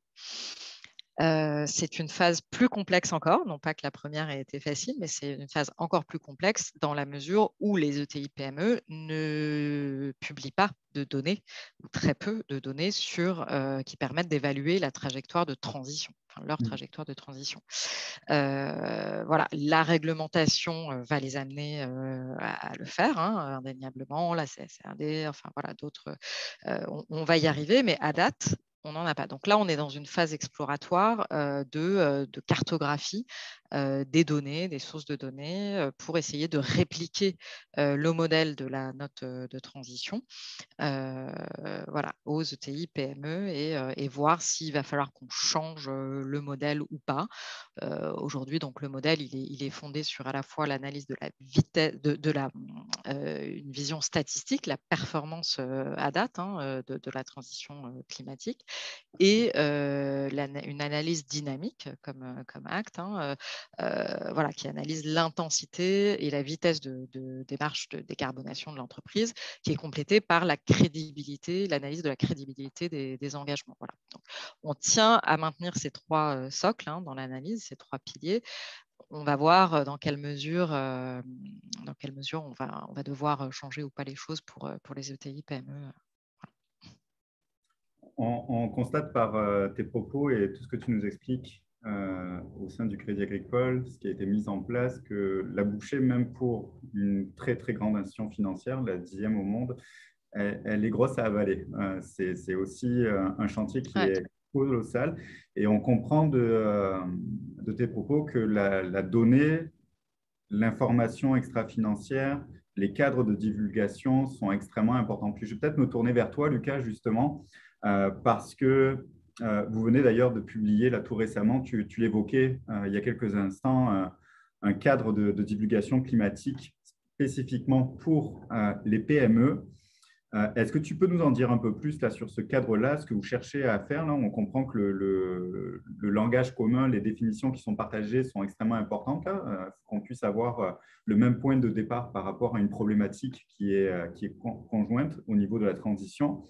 c'est une phase plus complexe encore, non pas que la première ait été facile, mais c'est une phase encore plus complexe dans la mesure où les ETI PME ne publient pas de données, ou très peu de données sur, qui permettent d'évaluer la trajectoire de transition, enfin, leur mmh. trajectoire de transition. voilà, la réglementation va les amener à, le faire, hein, indéniablement, la CSRD, enfin voilà, d'autres, on, va y arriver, mais à date, on n'en a pas. Donc là, on est dans une phase exploratoire de, cartographie des données, des sources de données, pour essayer de répliquer le modèle de la note de transition voilà, aux ETI, PME et, voir s'il va falloir qu'on change le modèle ou pas. Aujourd'hui, donc le modèle, il est, fondé sur à la fois l'analyse de la vitesse, de, la, une vision statistique, la performance à date hein, de, la transition climatique, et une analyse dynamique comme, comme acte, hein, voilà, qui analyse l'intensité et la vitesse de, démarche de décarbonation de l'entreprise, qui est complétée par la crédibilité, l'analyse de la crédibilité des, engagements. Voilà. on tient à maintenir ces trois socles hein, dans l'analyse, ces trois piliers on va voir dans quelle mesure, dans quelle mesure on, va, devoir changer ou pas les choses pour, pour les ETI, PME on, constate par euh, tes propos et tout ce que tu nous expliques euh, au sein du Crédit Agricole, ce qui a été mis en place, que la bouchée, même pour une très très grande institution financière, la dixième au monde, elle, est grosse à avaler. Euh, c'est aussi un chantier qui est colossal. Et on comprend de, tes propos que la donnée, l'information extra-financière, les cadres de divulgation sont extrêmement importants. Puis je vais peut-être me tourner vers toi, Lucas, justement, euh, parce que euh, vous venez d'ailleurs de publier là tout récemment, tu, l'évoquais euh, il y a quelques instants, un cadre de, divulgation climatique spécifiquement pour les PME. Est-ce que tu peux nous en dire un peu plus là, sur ce cadre-là, ce que vous cherchez à faire là? On comprend que le, langage commun, les définitions qui sont partagées sont extrêmement importantes, qu'on puisse avoir le même point de départ par rapport à une problématique qui est conjointe au niveau de la transition.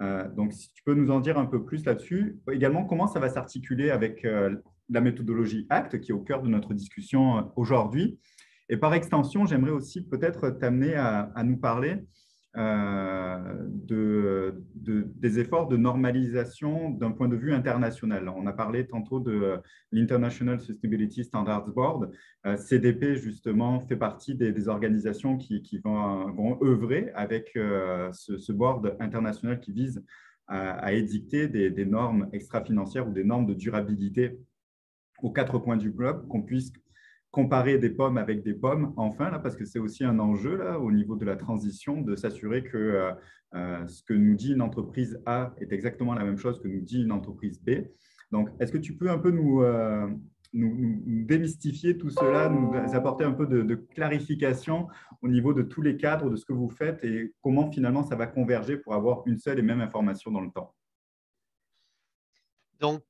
Euh, donc, si tu peux nous en dire un peu plus là-dessus. Également, comment ça va s'articuler avec euh, la méthodologie ACT qui est au cœur de notre discussion euh, aujourd'hui? Et par extension, j'aimerais aussi peut-être t'amener à, nous parler euh, de, des efforts de normalisation d'un point de vue international. On a parlé tantôt de l'International Sustainability Standards Board. Euh, CDP, justement, fait partie des, organisations qui, vont, œuvrer avec euh, ce, board international qui vise à, édicter des, des normes extra-financières ou des normes de durabilité aux quatre coins du globe, qu'on puisse comparer des pommes avec des pommes, enfin, là, parce que c'est aussi un enjeu là, au niveau de la transition, de s'assurer que euh, euh, ce que nous dit une entreprise A est exactement la même chose que nous dit une entreprise B. Donc, est-ce que tu peux un peu nous, euh, nous, démystifier tout cela, nous apporter un peu de, clarification au niveau de tous les cadres de ce que vous faites et comment finalement ça va converger pour avoir une seule et même information dans le temps? Donc,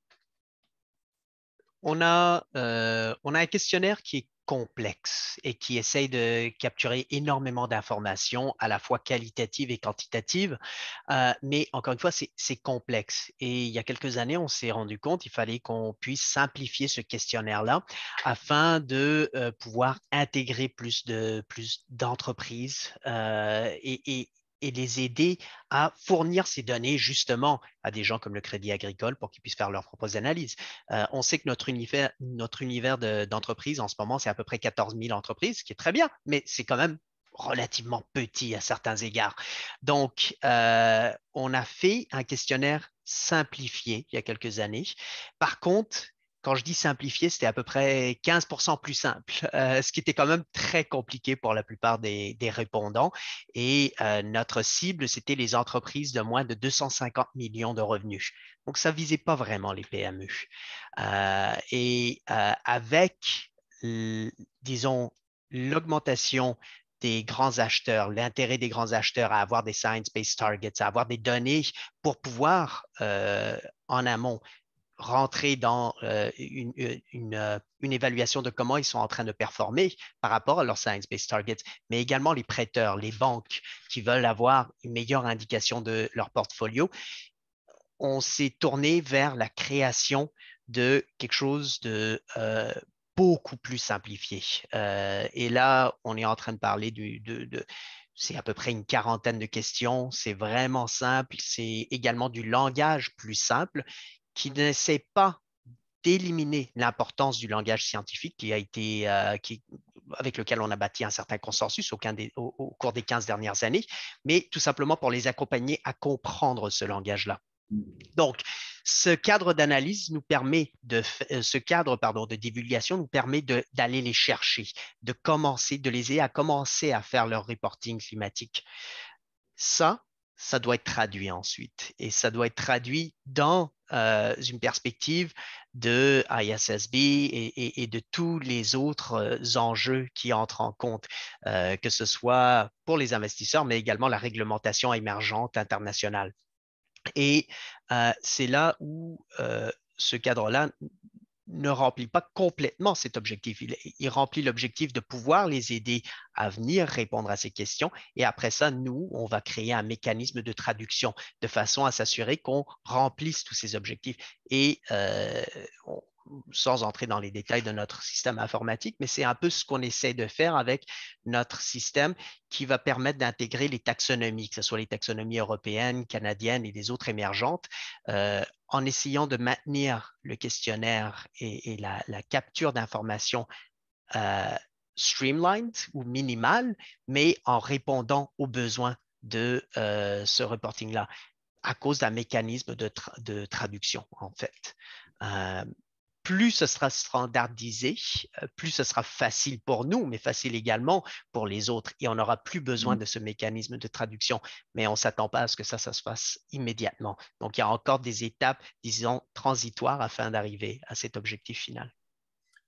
on a, euh, on a un questionnaire qui est complexe et qui essaye de capturer énormément d'informations, à la fois qualitatives et quantitatives. Euh, mais encore une fois, c'est complexe. Et il y a quelques années, on s'est rendu compte qu'il fallait qu'on puisse simplifier ce questionnaire-là afin de euh, pouvoir intégrer plus de plus d'entreprises et, et les aider à fournir ces données justement à des gens comme le Crédit Agricole pour qu'ils puissent faire leurs propres analyses. Euh, on sait que notre univers, notre univers d'entreprise en ce moment, c'est à peu près 14 000 entreprises, ce qui est très bien, mais c'est quand même relativement petit à certains égards. Donc, euh, on a fait un questionnaire simplifié il y a quelques années. Par contre, quand je dis simplifié, c'était à peu près 15% plus simple, *laughs* euh, ce qui était quand même très compliqué pour la plupart des, répondants. Et euh, notre cible, c'était les entreprises de moins de 250 millions de revenus. Donc, ça ne visait pas vraiment les PME. Euh, et avec, disons, l'augmentation des grands acheteurs, l'intérêt des grands acheteurs à avoir des science-based targets, à avoir des données pour pouvoir en amont rentrer dans euh, une, euh, une, évaluation de comment ils sont en train de performer par rapport à leurs science-based targets, mais également les prêteurs, les banques qui veulent avoir une meilleure indication de leur portfolio. On s'est tourné vers la création de quelque chose de euh, beaucoup plus simplifié. et là, on est en train de parler du, de c'est à peu près une quarantaine de questions. C'est vraiment simple. C'est également du langage plus simple qui n'essaie pas d'éliminer l'importance du langage scientifique qui a été, euh, qui, avec lequel on a bâti un certain consensus au, au, cours des 15 dernières années, mais tout simplement pour les accompagner à comprendre ce langage-là. Donc, ce cadre d'analyse nous permet de, euh, ce cadre pardon, de divulgation nous permet d'aller les chercher, de commencer, de les aider à commencer à faire leur reporting climatique. Ça, ça doit être traduit ensuite et ça doit être traduit dans euh, une perspective de ISSB et, de tous les autres euh, enjeux qui entrent en compte, euh, que ce soit pour les investisseurs, mais également la réglementation émergente internationale. Et c'est là où ce cadre-là ne remplit pas complètement cet objectif. Il, remplit l'objectif de pouvoir les aider à venir répondre à ces questions. Et après ça, nous, on va créer un mécanisme de traduction de façon à s'assurer qu'on remplisse tous ces objectifs. Et euh, sans entrer dans les détails de notre système informatique, mais c'est un peu ce qu'on essaie de faire avec notre système qui va permettre d'intégrer les taxonomies, que ce soit les taxonomies européennes, canadiennes et les autres émergentes, euh, en essayant de maintenir le questionnaire et, la, capture d'informations euh, streamlined ou minimale, mais en répondant aux besoins de euh, ce reporting-là à cause d'un mécanisme de, traduction, en fait plus ce sera standardisé, plus ce sera facile pour nous, mais facile également pour les autres. Et on n'aura plus besoin mmh. de ce mécanisme de traduction. Mais on ne s'attend pas à ce que ça, ça se fasse immédiatement. Donc, il y a encore des étapes, disons, transitoires afin d'arriver à cet objectif final.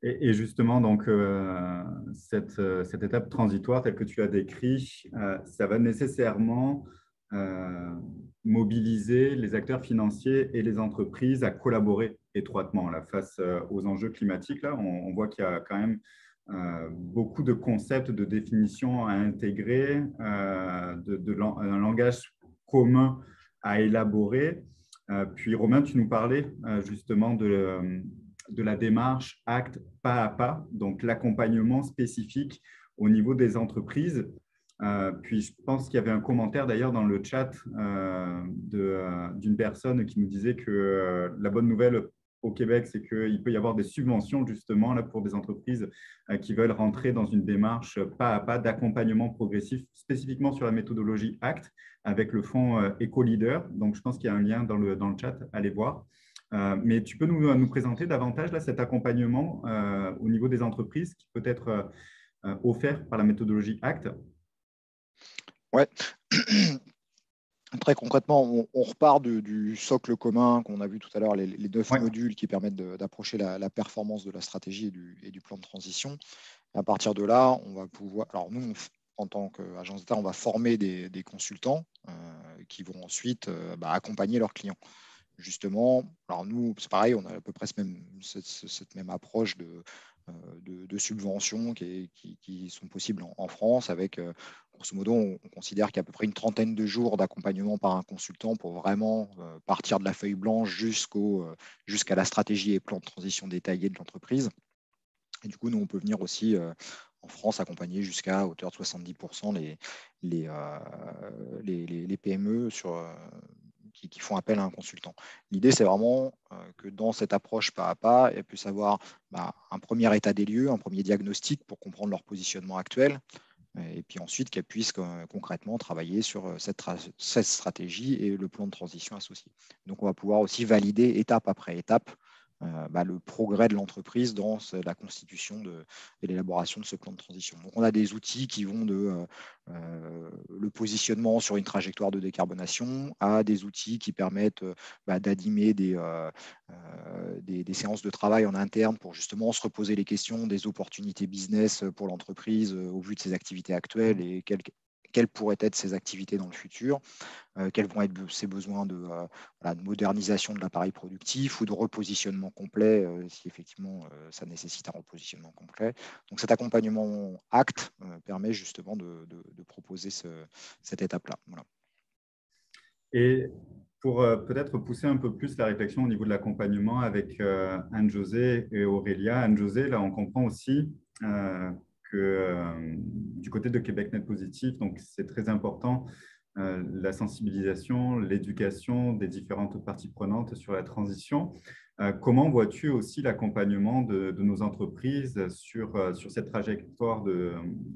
Et, justement, donc, euh, cette, cette, étape transitoire telle que tu as décrit, ça va nécessairement euh, mobiliser les acteurs financiers et les entreprises à collaborer étroitement là, face euh, aux enjeux climatiques. Là, on, voit qu'il y a quand même euh, beaucoup de concepts de définition à intégrer, de, un langage commun à élaborer. puis Romain, tu nous parlais justement de, de la démarche acte pas à pas, donc l'accompagnement spécifique au niveau des entreprises. Euh, puis je pense qu'il y avait un commentaire d'ailleurs dans le chat euh, euh, d'une personne qui nous disait que la bonne nouvelle au Québec, c'est qu'il peut y avoir des subventions justement là, pour des entreprises qui veulent rentrer dans une démarche pas à pas d'accompagnement progressif, spécifiquement sur la méthodologie ACT avec le fonds EcoLeader. Donc je pense qu'il y a un lien dans le, dans le chat, allez voir. mais tu peux nous, nous présenter davantage là, cet accompagnement au niveau des entreprises qui peut être offert par la méthodologie ACT Ouais. Très concrètement, on, repart du socle commun qu'on a vu tout à l'heure, les, neuf modules qui permettent d'approcher la, performance de la stratégie et du, plan de transition. à partir de là, on va pouvoir. Alors, nous, en tant qu'agence d'État, on va former des, consultants euh, qui vont ensuite euh, bah, accompagner leurs clients. Justement, alors nous, c'est pareil, on a à peu près cette, même approche de, euh, de, subventions qui, sont possibles en, France avec grosso modo, on, considère qu'il y a à peu près une trentaine de jours d'accompagnement par un consultant pour vraiment euh, partir de la feuille blanche euh, jusqu'à la stratégie et plan de transition détaillé de l'entreprise. Et du coup, nous, on peut venir aussi euh, en France accompagner jusqu'à hauteur de 70% les, les, les, PME sur, qui, font appel à un consultant. L'idée, c'est vraiment que dans cette approche pas à pas, elles puissent avoir bah, un premier état des lieux, un premier diagnostic pour comprendre leur positionnement actuel, et puis ensuite qu'elles puissent concrètement travailler sur euh, cette, stratégie et le plan de transition associé. Donc on va pouvoir aussi valider étape après étape euh, bah, le progrès de l'entreprise dans la constitution de, et l'élaboration de ce plan de transition. Donc, on a des outils qui vont de euh, euh, le positionnement sur une trajectoire de décarbonation à des outils qui permettent bah, d'animer des, des, séances de travail en interne pour justement se reposer les questions des opportunités business pour l'entreprise au vu de ses activités actuelles et quelles, quelles pourraient être ses activités dans le futur, euh, quels vont être ses besoins de, euh, modernisation de l'appareil productif ou de repositionnement complet, euh, si effectivement ça nécessite un repositionnement complet. Donc cet accompagnement acte permet justement de, proposer cette étape-là. Et pour peut-être pousser un peu plus la réflexion au niveau de l'accompagnement avec Anne-Josée et Aurélia. Anne-Josée, là, on comprend aussi euh, du côté de Québec Net Positif, donc c'est très important, euh, la sensibilisation, l'éducation des différentes parties prenantes sur la transition. Euh, comment vois-tu aussi l'accompagnement de, nos entreprises sur, sur cette trajectoire de,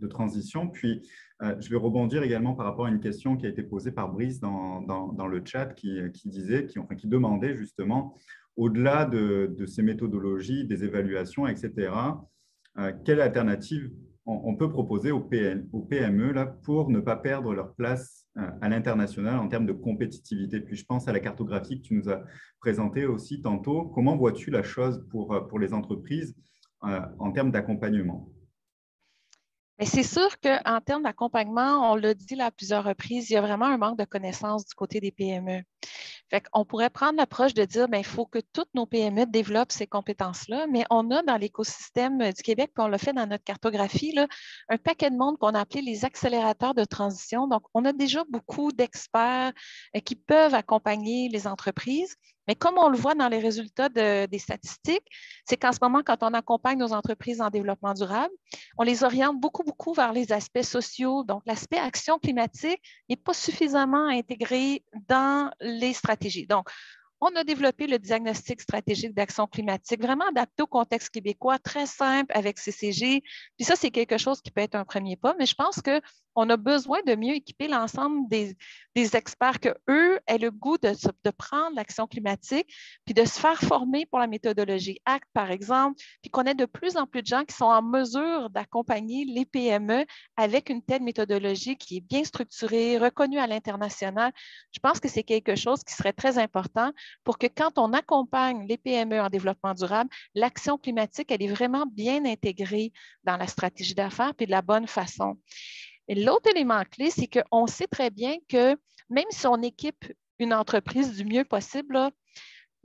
transition? Puis, je vais rebondir également par rapport à une question qui a été posée par Brice dans, dans, dans le chat qui, qui disait, qui, enfin, qui demandait justement, au-delà de, de, ces méthodologies, des évaluations, etc., quelle alternative on, peut proposer aux, PME là, pour ne pas perdre leur place euh, à l'international en termes de compétitivité. Puis je pense à la cartographie que tu nous as présentée aussi tantôt. Comment vois-tu la chose pour, pour les entreprises euh, en termes d'accompagnement? C'est sûr qu'en termes d'accompagnement, on l'a dit à plusieurs reprises, il y a vraiment un manque de connaissances du côté des PME. On pourrait prendre l'approche de dire, bien, il faut que toutes nos PME développent ces compétences-là, mais on a dans l'écosystème du Québec, puis on l'a fait dans notre cartographie, un paquet de monde qu'on a appelé les accélérateurs de transition. Donc, on a déjà beaucoup d'experts euh, qui peuvent accompagner les entreprises. Mais comme on le voit dans les résultats des statistiques, c'est qu'en ce moment, quand on accompagne nos entreprises en développement durable, on les oriente beaucoup, beaucoup vers les aspects sociaux. Donc, l'aspect action climatique n'est pas suffisamment intégré dans les stratégies. Donc, on a développé le diagnostic stratégique d'action climatique, vraiment adapté au contexte québécois, très simple avec CCG. Puis ça, c'est quelque chose qui peut être un premier pas, mais je pense que on a besoin de mieux équiper l'ensemble des, experts que eux aient le goût de, de prendre l'action climatique, puis de se faire former pour la méthodologie ACT, par exemple, puis qu'on ait de plus en plus de gens qui sont en mesure d'accompagner les PME avec une telle méthodologie qui est bien structurée, reconnue à l'international. Je pense que c'est quelque chose qui serait très important pour que quand on accompagne les PME en développement durable, l'action climatique, elle est vraiment bien intégrée dans la stratégie d'affaires, puis de la bonne façon. L'autre élément clé, c'est qu'on sait très bien que même si on équipe une entreprise du mieux possible,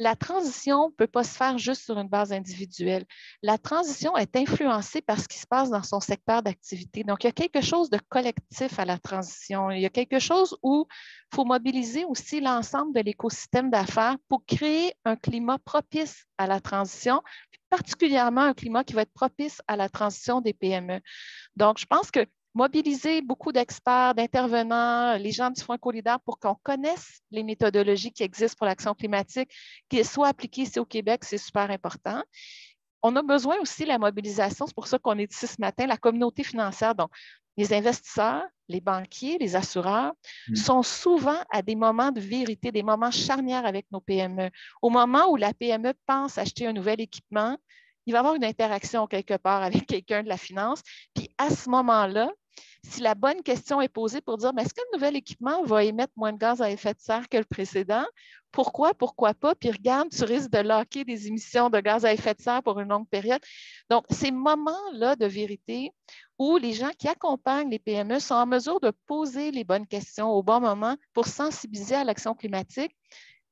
la transition ne peut pas se faire juste sur une base individuelle. La transition est influencée par ce qui se passe dans son secteur d'activité. Donc, il y a quelque chose de collectif à la transition. Il y a quelque chose où il faut mobiliser aussi l'ensemble de l'écosystème d'affaires pour créer un climat propice à la transition, particulièrement un climat qui va être propice à la transition des PME. Donc, je pense que mobiliser beaucoup d'experts, d'intervenants, les gens du Fonds Colidaire pour qu'on connaisse les méthodologies qui existent pour l'action climatique, qu'elles soient appliquées ici au Québec, c'est super important. On a besoin aussi de la mobilisation, c'est pour ça qu'on est ici ce matin, la communauté financière. Donc, les investisseurs, les banquiers, les assureurs mmh. sont souvent à des moments de vérité, des moments charnières avec nos PME. Au moment où la PME pense acheter un nouvel équipement, il va avoir une interaction quelque part avec quelqu'un de la finance. Puis à ce moment-là, si la bonne question est posée pour dire, est-ce que le nouvel équipement va émettre moins de gaz à effet de serre que le précédent? Pourquoi, pourquoi pas? Puis regarde, tu risques de locker des émissions de gaz à effet de serre pour une longue période. Donc, ces moments-là de vérité où les gens qui accompagnent les PME sont en mesure de poser les bonnes questions au bon moment pour sensibiliser à l'action climatique,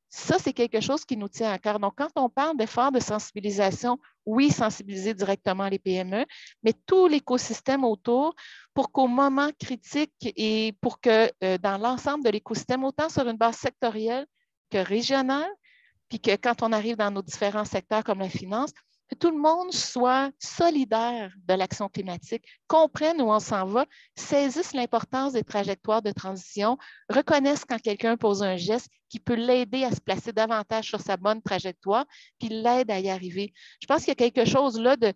ça, c'est quelque chose qui nous tient à cœur. Donc, quand on parle d'efforts de sensibilisation, oui, sensibiliser directement les PME, mais tout l'écosystème autour pour qu'au moment critique et pour que euh, dans l'ensemble de l'écosystème, autant sur une base sectorielle que régionale, puis que quand on arrive dans nos différents secteurs comme la finance, que tout le monde soit solidaire de l'action climatique, comprenne où on s'en va, saisisse l'importance des trajectoires de transition, reconnaisse quand quelqu'un pose un geste qui peut l'aider à se placer davantage sur sa bonne trajectoire, puis l'aide à y arriver. Je pense qu'il y a quelque chose là de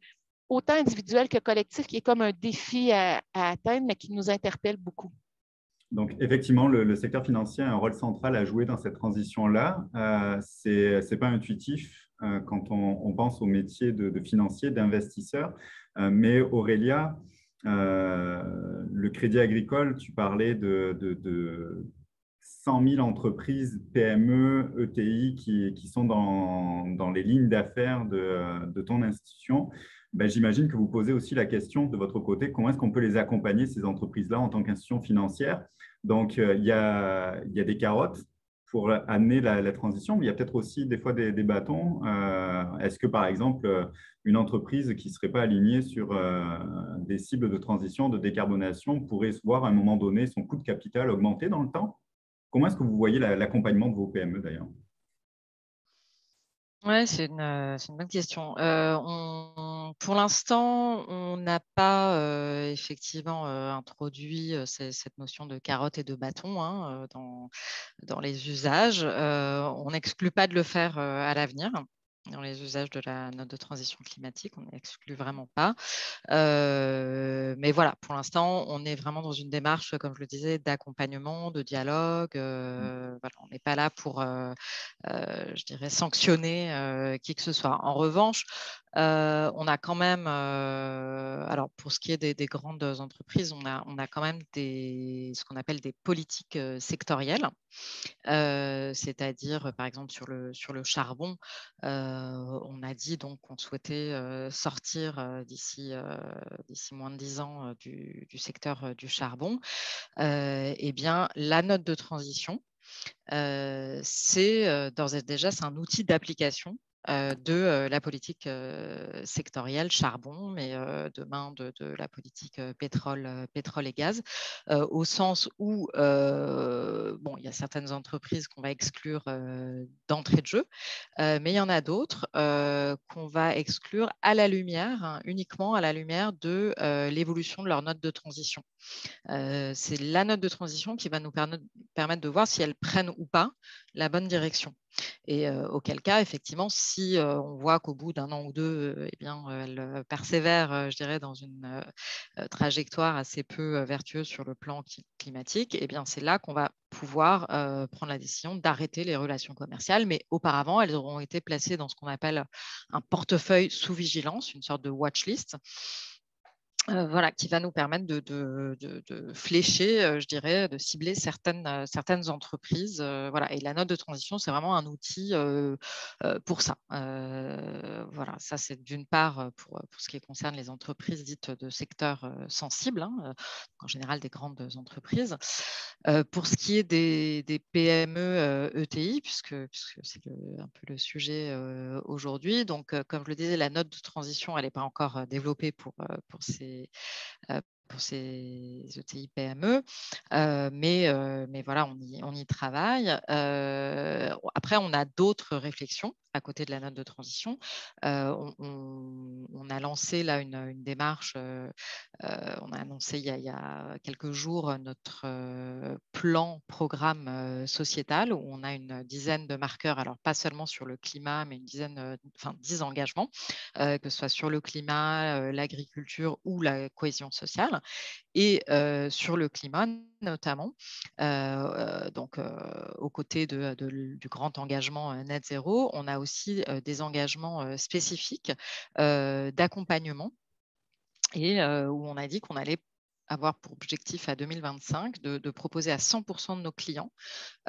autant individuel que collectif qui est comme un défi à, atteindre, mais qui nous interpelle beaucoup. Donc, effectivement, le, secteur financier a un rôle central à jouer dans cette transition-là. Euh, Ce n'est pas intuitif quand on, pense au métier de, financier, d'investisseur. Euh, mais Aurélia, euh, le crédit agricole, tu parlais de, 100 000 entreprises PME, ETI qui, sont dans, les lignes d'affaires de, ton institution. Ben, j'imagine que vous posez aussi la question de votre côté, comment est-ce qu'on peut les accompagner, ces entreprises-là, en tant qu'institution financière? Donc, il y a des carottes, pour amener la, transition, mais il y a peut-être aussi des fois des, bâtons. Euh, est-ce que, par exemple, une entreprise qui ne serait pas alignée sur euh, des cibles de transition, de décarbonation, pourrait voir à un moment donné son coût de capital augmenter dans le temps? Comment est-ce que vous voyez l'accompagnement de vos PME d'ailleurs? Oui, c'est une, bonne question. Euh, pour l'instant, on n'a pas effectivement introduit cette notion de carotte et de bâton hein, dans, dans, les usages. on n'exclut pas de le faire à l'avenir dans les usages de la note de transition climatique, on n'exclut vraiment pas. Euh, mais voilà, pour l'instant, on est vraiment dans une démarche, comme je le disais, d'accompagnement, de dialogue. Euh, voilà, on n'est pas là pour, euh, je dirais, sanctionner qui que ce soit. En revanche, on a quand même, alors pour ce qui est des, grandes entreprises, on a, on a quand même des, ce qu'on appelle des politiques sectorielles, c'est-à-dire par exemple sur le, sur le charbon, on a dit donc qu'on souhaitait sortir d'ici d'ici moins de 10 ans du, du secteur du charbon. eh bien, la note de transition, c'est d'ores et déjà c'est un outil d'application de euh, la politique euh, sectorielle charbon, mais demain de, la politique pétrole, pétrole et gaz, au sens où bon, il y a certaines entreprises qu'on va exclure d'entrée de jeu, mais il y en a d'autres qu'on va exclure à la lumière, hein, uniquement à la lumière de l'évolution de leur note de transition. C'est la note de transition qui va nous permettre de voir si elles prennent ou pas la bonne direction. Et auquel cas, effectivement, si on voit qu'au bout d'un an ou deux, eh bien, elle persévère, je dirais, dans une trajectoire assez peu vertueuse sur le plan climatique, eh bien, c'est là qu'on va pouvoir prendre la décision d'arrêter les relations commerciales. Mais auparavant, elles auront été placées dans ce qu'on appelle un portefeuille sous vigilance, une sorte de watch list. Euh, voilà, qui va nous permettre de, flécher, euh, je dirais, de cibler certaines, euh, certaines entreprises. voilà. Et la note de transition, c'est vraiment un outil pour ça. voilà, ça c'est d'une part pour, ce qui concerne les entreprises dites de secteur sensible, hein, en général des grandes entreprises. pour ce qui est des, PME ETI, e puisque, puisque c'est un peu le sujet aujourd'hui, donc comme je le disais, la note de transition, elle n'est pas encore développée pour, pour ces euh, pour ces ETI PME, euh, mais, euh, mais voilà, on y, y travaille. après, on a d'autres réflexions à côté de la note de transition. Euh, on, a lancé là une, démarche, euh, euh, on a annoncé il y a, quelques jours notre plan programme sociétal où on a une dizaine de marqueurs, alors pas seulement sur le climat, mais une dizaine, enfin dix engagements, que ce soit sur le climat, l'agriculture ou la cohésion sociale. Et sur le climat, notamment, donc aux côtés de, du grand engagement net zéro, on a aussi des engagements spécifiques d'accompagnement. Et où on a dit qu'on allait avoir pour objectif à 2025 de, proposer à 100% de nos clients,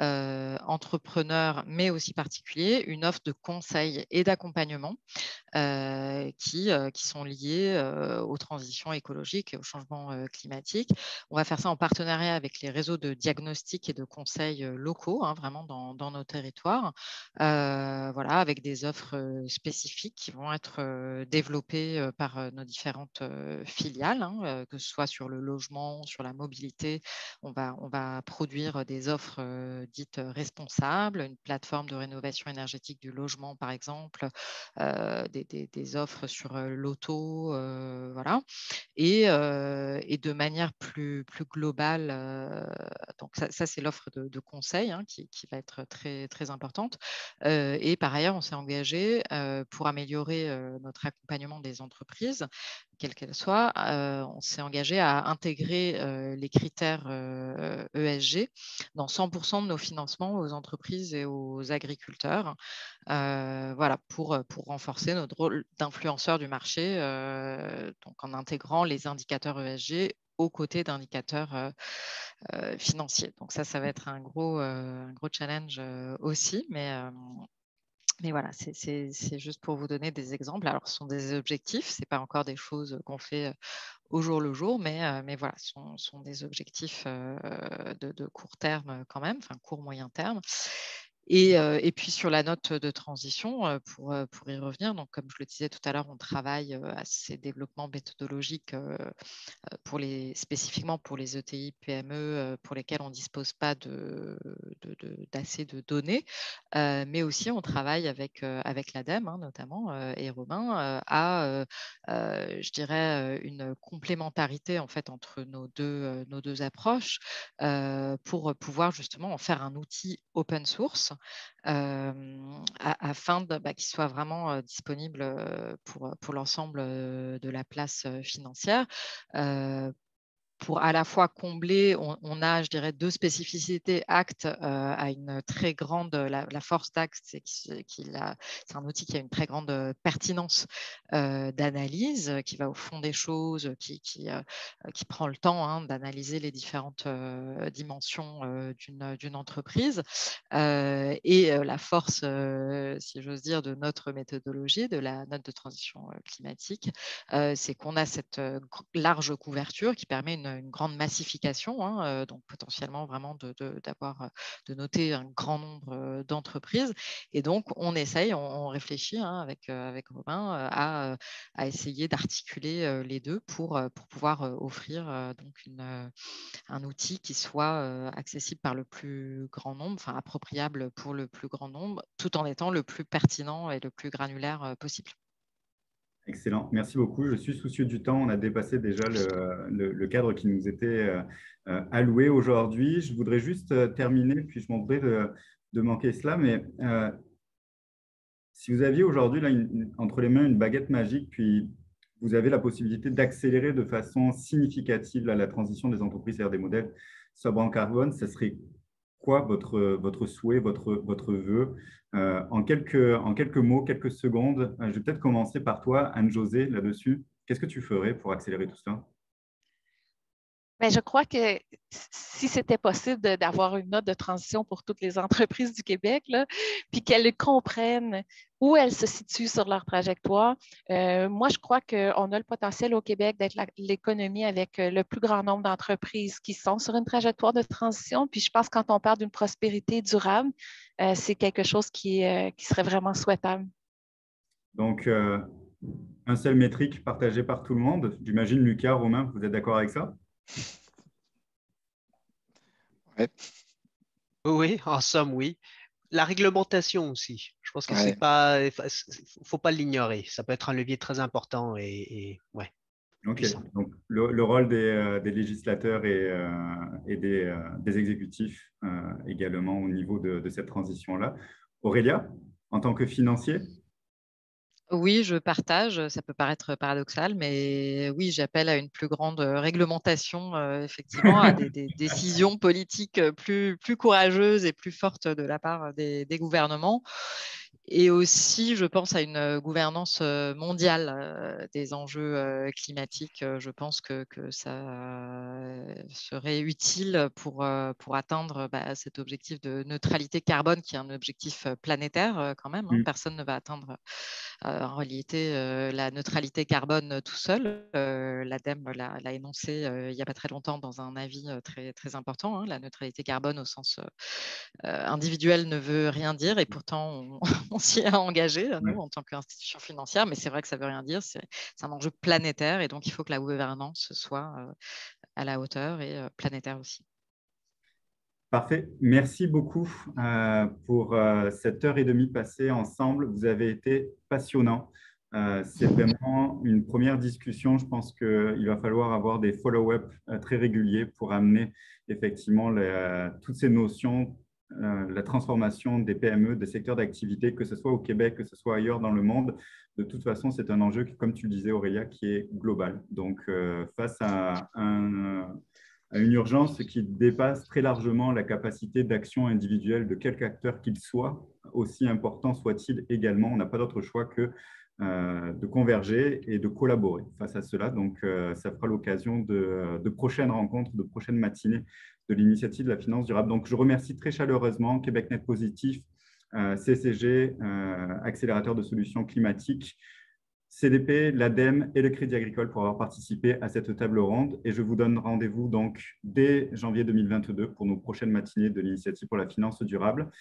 euh, entrepreneurs mais aussi particuliers, une offre de conseil et d'accompagnement euh, qui, euh, qui sont liés aux transitions écologiques et au changement climatique. On va faire ça en partenariat avec les réseaux de diagnostic et de conseils locaux, hein, vraiment dans, nos territoires, voilà, avec des offres spécifiques qui vont être développées par nos différentes filiales, hein, que ce soit sur le logement, sur la mobilité. On va, on va produire des offres euh, dites responsables, une plateforme de rénovation énergétique du logement, par exemple, euh, des, offres sur euh, l'auto, voilà. Et, et, de manière plus, plus globale, donc ça, c'est l'offre de, de, conseil hein, qui, qui, va être très, très importante. et par ailleurs, on s'est engagé pour améliorer notre accompagnement des entreprises quelle qu'elle soit, euh, on s'est engagé à intégrer euh, les critères ESG e dans 100% de nos financements aux entreprises et aux agriculteurs, voilà, pour, pour renforcer notre rôle d'influenceur du marché, donc en intégrant les indicateurs ESG aux côtés d'indicateurs financiers. Donc ça, ça va être un gros, un gros challenge aussi, mais mais voilà, c'est juste pour vous donner des exemples. Alors, ce sont des objectifs, ce n'est pas encore des choses qu'on fait au jour le jour, mais, mais voilà, ce sont, des objectifs de, de, court terme quand même, enfin court-moyen terme. Et, puis sur la note de transition, pour, pour, y revenir, donc comme je le disais tout à l'heure, on travaille à ces développements méthodologiques pour les, spécifiquement pour les ETI, PME, pour lesquels on ne dispose pas d'assez de, de, données, mais aussi on travaille avec, avec l'ADEME hein, notamment et Romain à, je dirais, une complémentarité en fait entre nos deux, nos deux approches pour pouvoir justement en faire un outil open source afin bah, qu'il soit vraiment disponible pour, pour l'ensemble de la place financière pour à la fois combler, on, a, je dirais, deux spécificités. Act euh, a une très grande, la, force d'Act, c'est qu'il a, c'est un outil qui a une très grande euh, pertinence euh, d'analyse, qui va au fond des choses, qui, qui, qui prend le temps hein, d'analyser les différentes dimensions d'une entreprise. et la force, si j'ose dire, de notre méthodologie, de la note de transition climatique, c'est qu'on a cette large couverture qui permet une une grande massification, hein, euh, donc potentiellement vraiment d'avoir, euh, de, noter un grand nombre euh, d'entreprises. Et donc, on essaye, on, réfléchit hein, avec, avec Robin à, essayer d'articuler les deux pour, pour pouvoir offrir donc un outil qui soit accessible par le plus grand nombre, enfin appropriable pour le plus grand nombre, tout en étant le plus pertinent et le plus granulaire possible. Excellent, merci beaucoup. Je suis soucieux du temps. On a dépassé déjà le, cadre qui nous était euh, euh, alloué aujourd'hui. Je voudrais juste euh, terminer, puis je m'en de, de, manquer cela, mais si vous aviez aujourd'hui entre les mains une baguette magique, puis vous avez la possibilité d'accélérer de façon significative la transition des entreprises vers des modèles sobre en carbone, ce serait quoi votre, souhait, votre, votre vœu euh, en, quelques, en quelques mots, quelques secondes, euh, je vais peut-être commencer par toi, Anne-Josée, là-dessus. Qu'est-ce que tu ferais pour accélérer tout ça? Ben, je crois que si c'était possible d'avoir une note de transition pour toutes les entreprises du Québec, puis qu'elles comprennent où elles se situent sur leur trajectoire, euh, moi, je crois qu'on a le potentiel au Québec d'être l'économie avec euh, le plus grand nombre d'entreprises qui sont sur une trajectoire de transition. Puis je pense que quand on parle d'une prospérité durable, euh, c'est quelque chose qui, qui, serait vraiment souhaitable. Donc, un seul métrique partagé par tout le monde. J'imagine, Lucas, Romain, vous êtes d'accord avec ça? Oui, en somme, oui. La réglementation aussi. Je pense que c'est pas, faut pas l'ignorer. Ça peut être un levier très important et, ouais. Donc, le, rôle des, euh, législateurs et, euh, euh, des, exécutifs également au niveau de cette transition-là. Aurélia, en tant que financier, oui, je partage. Ça peut paraître paradoxal, mais oui, j'appelle à une plus grande réglementation, effectivement, à des, décisions politiques plus, plus courageuses et plus fortes de la part des, gouvernements. Et aussi, je pense à une gouvernance mondiale des enjeux climatiques. Je pense que, que ça serait utile pour, pour atteindre bah, cet objectif de neutralité carbone, qui est un objectif planétaire quand même. Hein. Mmh. Personne ne va atteindre en réalité la neutralité carbone tout seul. L'ADEME l'a énoncé il n'y a pas très longtemps dans un avis très, très important. Hein. La neutralité carbone au sens individuel ne veut rien dire et pourtant on, on s'y est engagé, nous, en tant qu'institution financière, mais c'est vrai que ça ne veut rien dire. C'est un enjeu planétaire et donc il faut que la gouvernance soit euh, à la hauteur et euh, planétaire aussi. Parfait. Merci beaucoup euh, pour cette heure et demie passée ensemble. Vous avez été passionnant. c'est *laughs* vraiment une première discussion. Je pense qu'il va falloir avoir des follow-up très réguliers pour amener effectivement toutes ces notions euh, la transformation des PME, des secteurs d'activité, que ce soit au Québec, que ce soit ailleurs dans le monde. De toute façon, c'est un enjeu, comme tu le disais, Aurélia, qui est global. Donc, euh, face à, une urgence qui dépasse très largement la capacité d'action individuelle de quelque acteur qu'il soit, aussi important soit-il également, on n'a pas d'autre choix que de converger et de collaborer face à cela. Donc, ça fera l'occasion de, prochaines rencontres, de prochaines matinées de l'initiative de la finance durable. Donc, je remercie très chaleureusement QuébecNet Positif, euh, CCG, euh, accélérateur de solutions climatiques, CDP, l'ADEME et le Crédit Agricole pour avoir participé à cette table ronde. Et je vous donne rendez-vous donc dès janvier 2022 pour nos prochaines matinées de l'initiative pour la finance durable.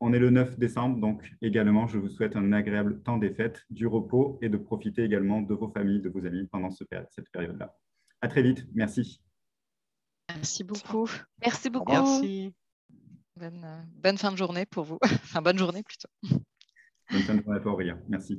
On est le 9 décembre, donc également, je vous souhaite un agréable temps des fêtes, du repos et de profiter également de vos familles, de vos amis pendant cette période-là. À très vite. Merci. Merci beaucoup. Merci beaucoup. Merci. Bonne, bonne fin de journée pour vous. *laughs* enfin, bonne journée plutôt. Bonne fin de journée pour Aurélia. Merci.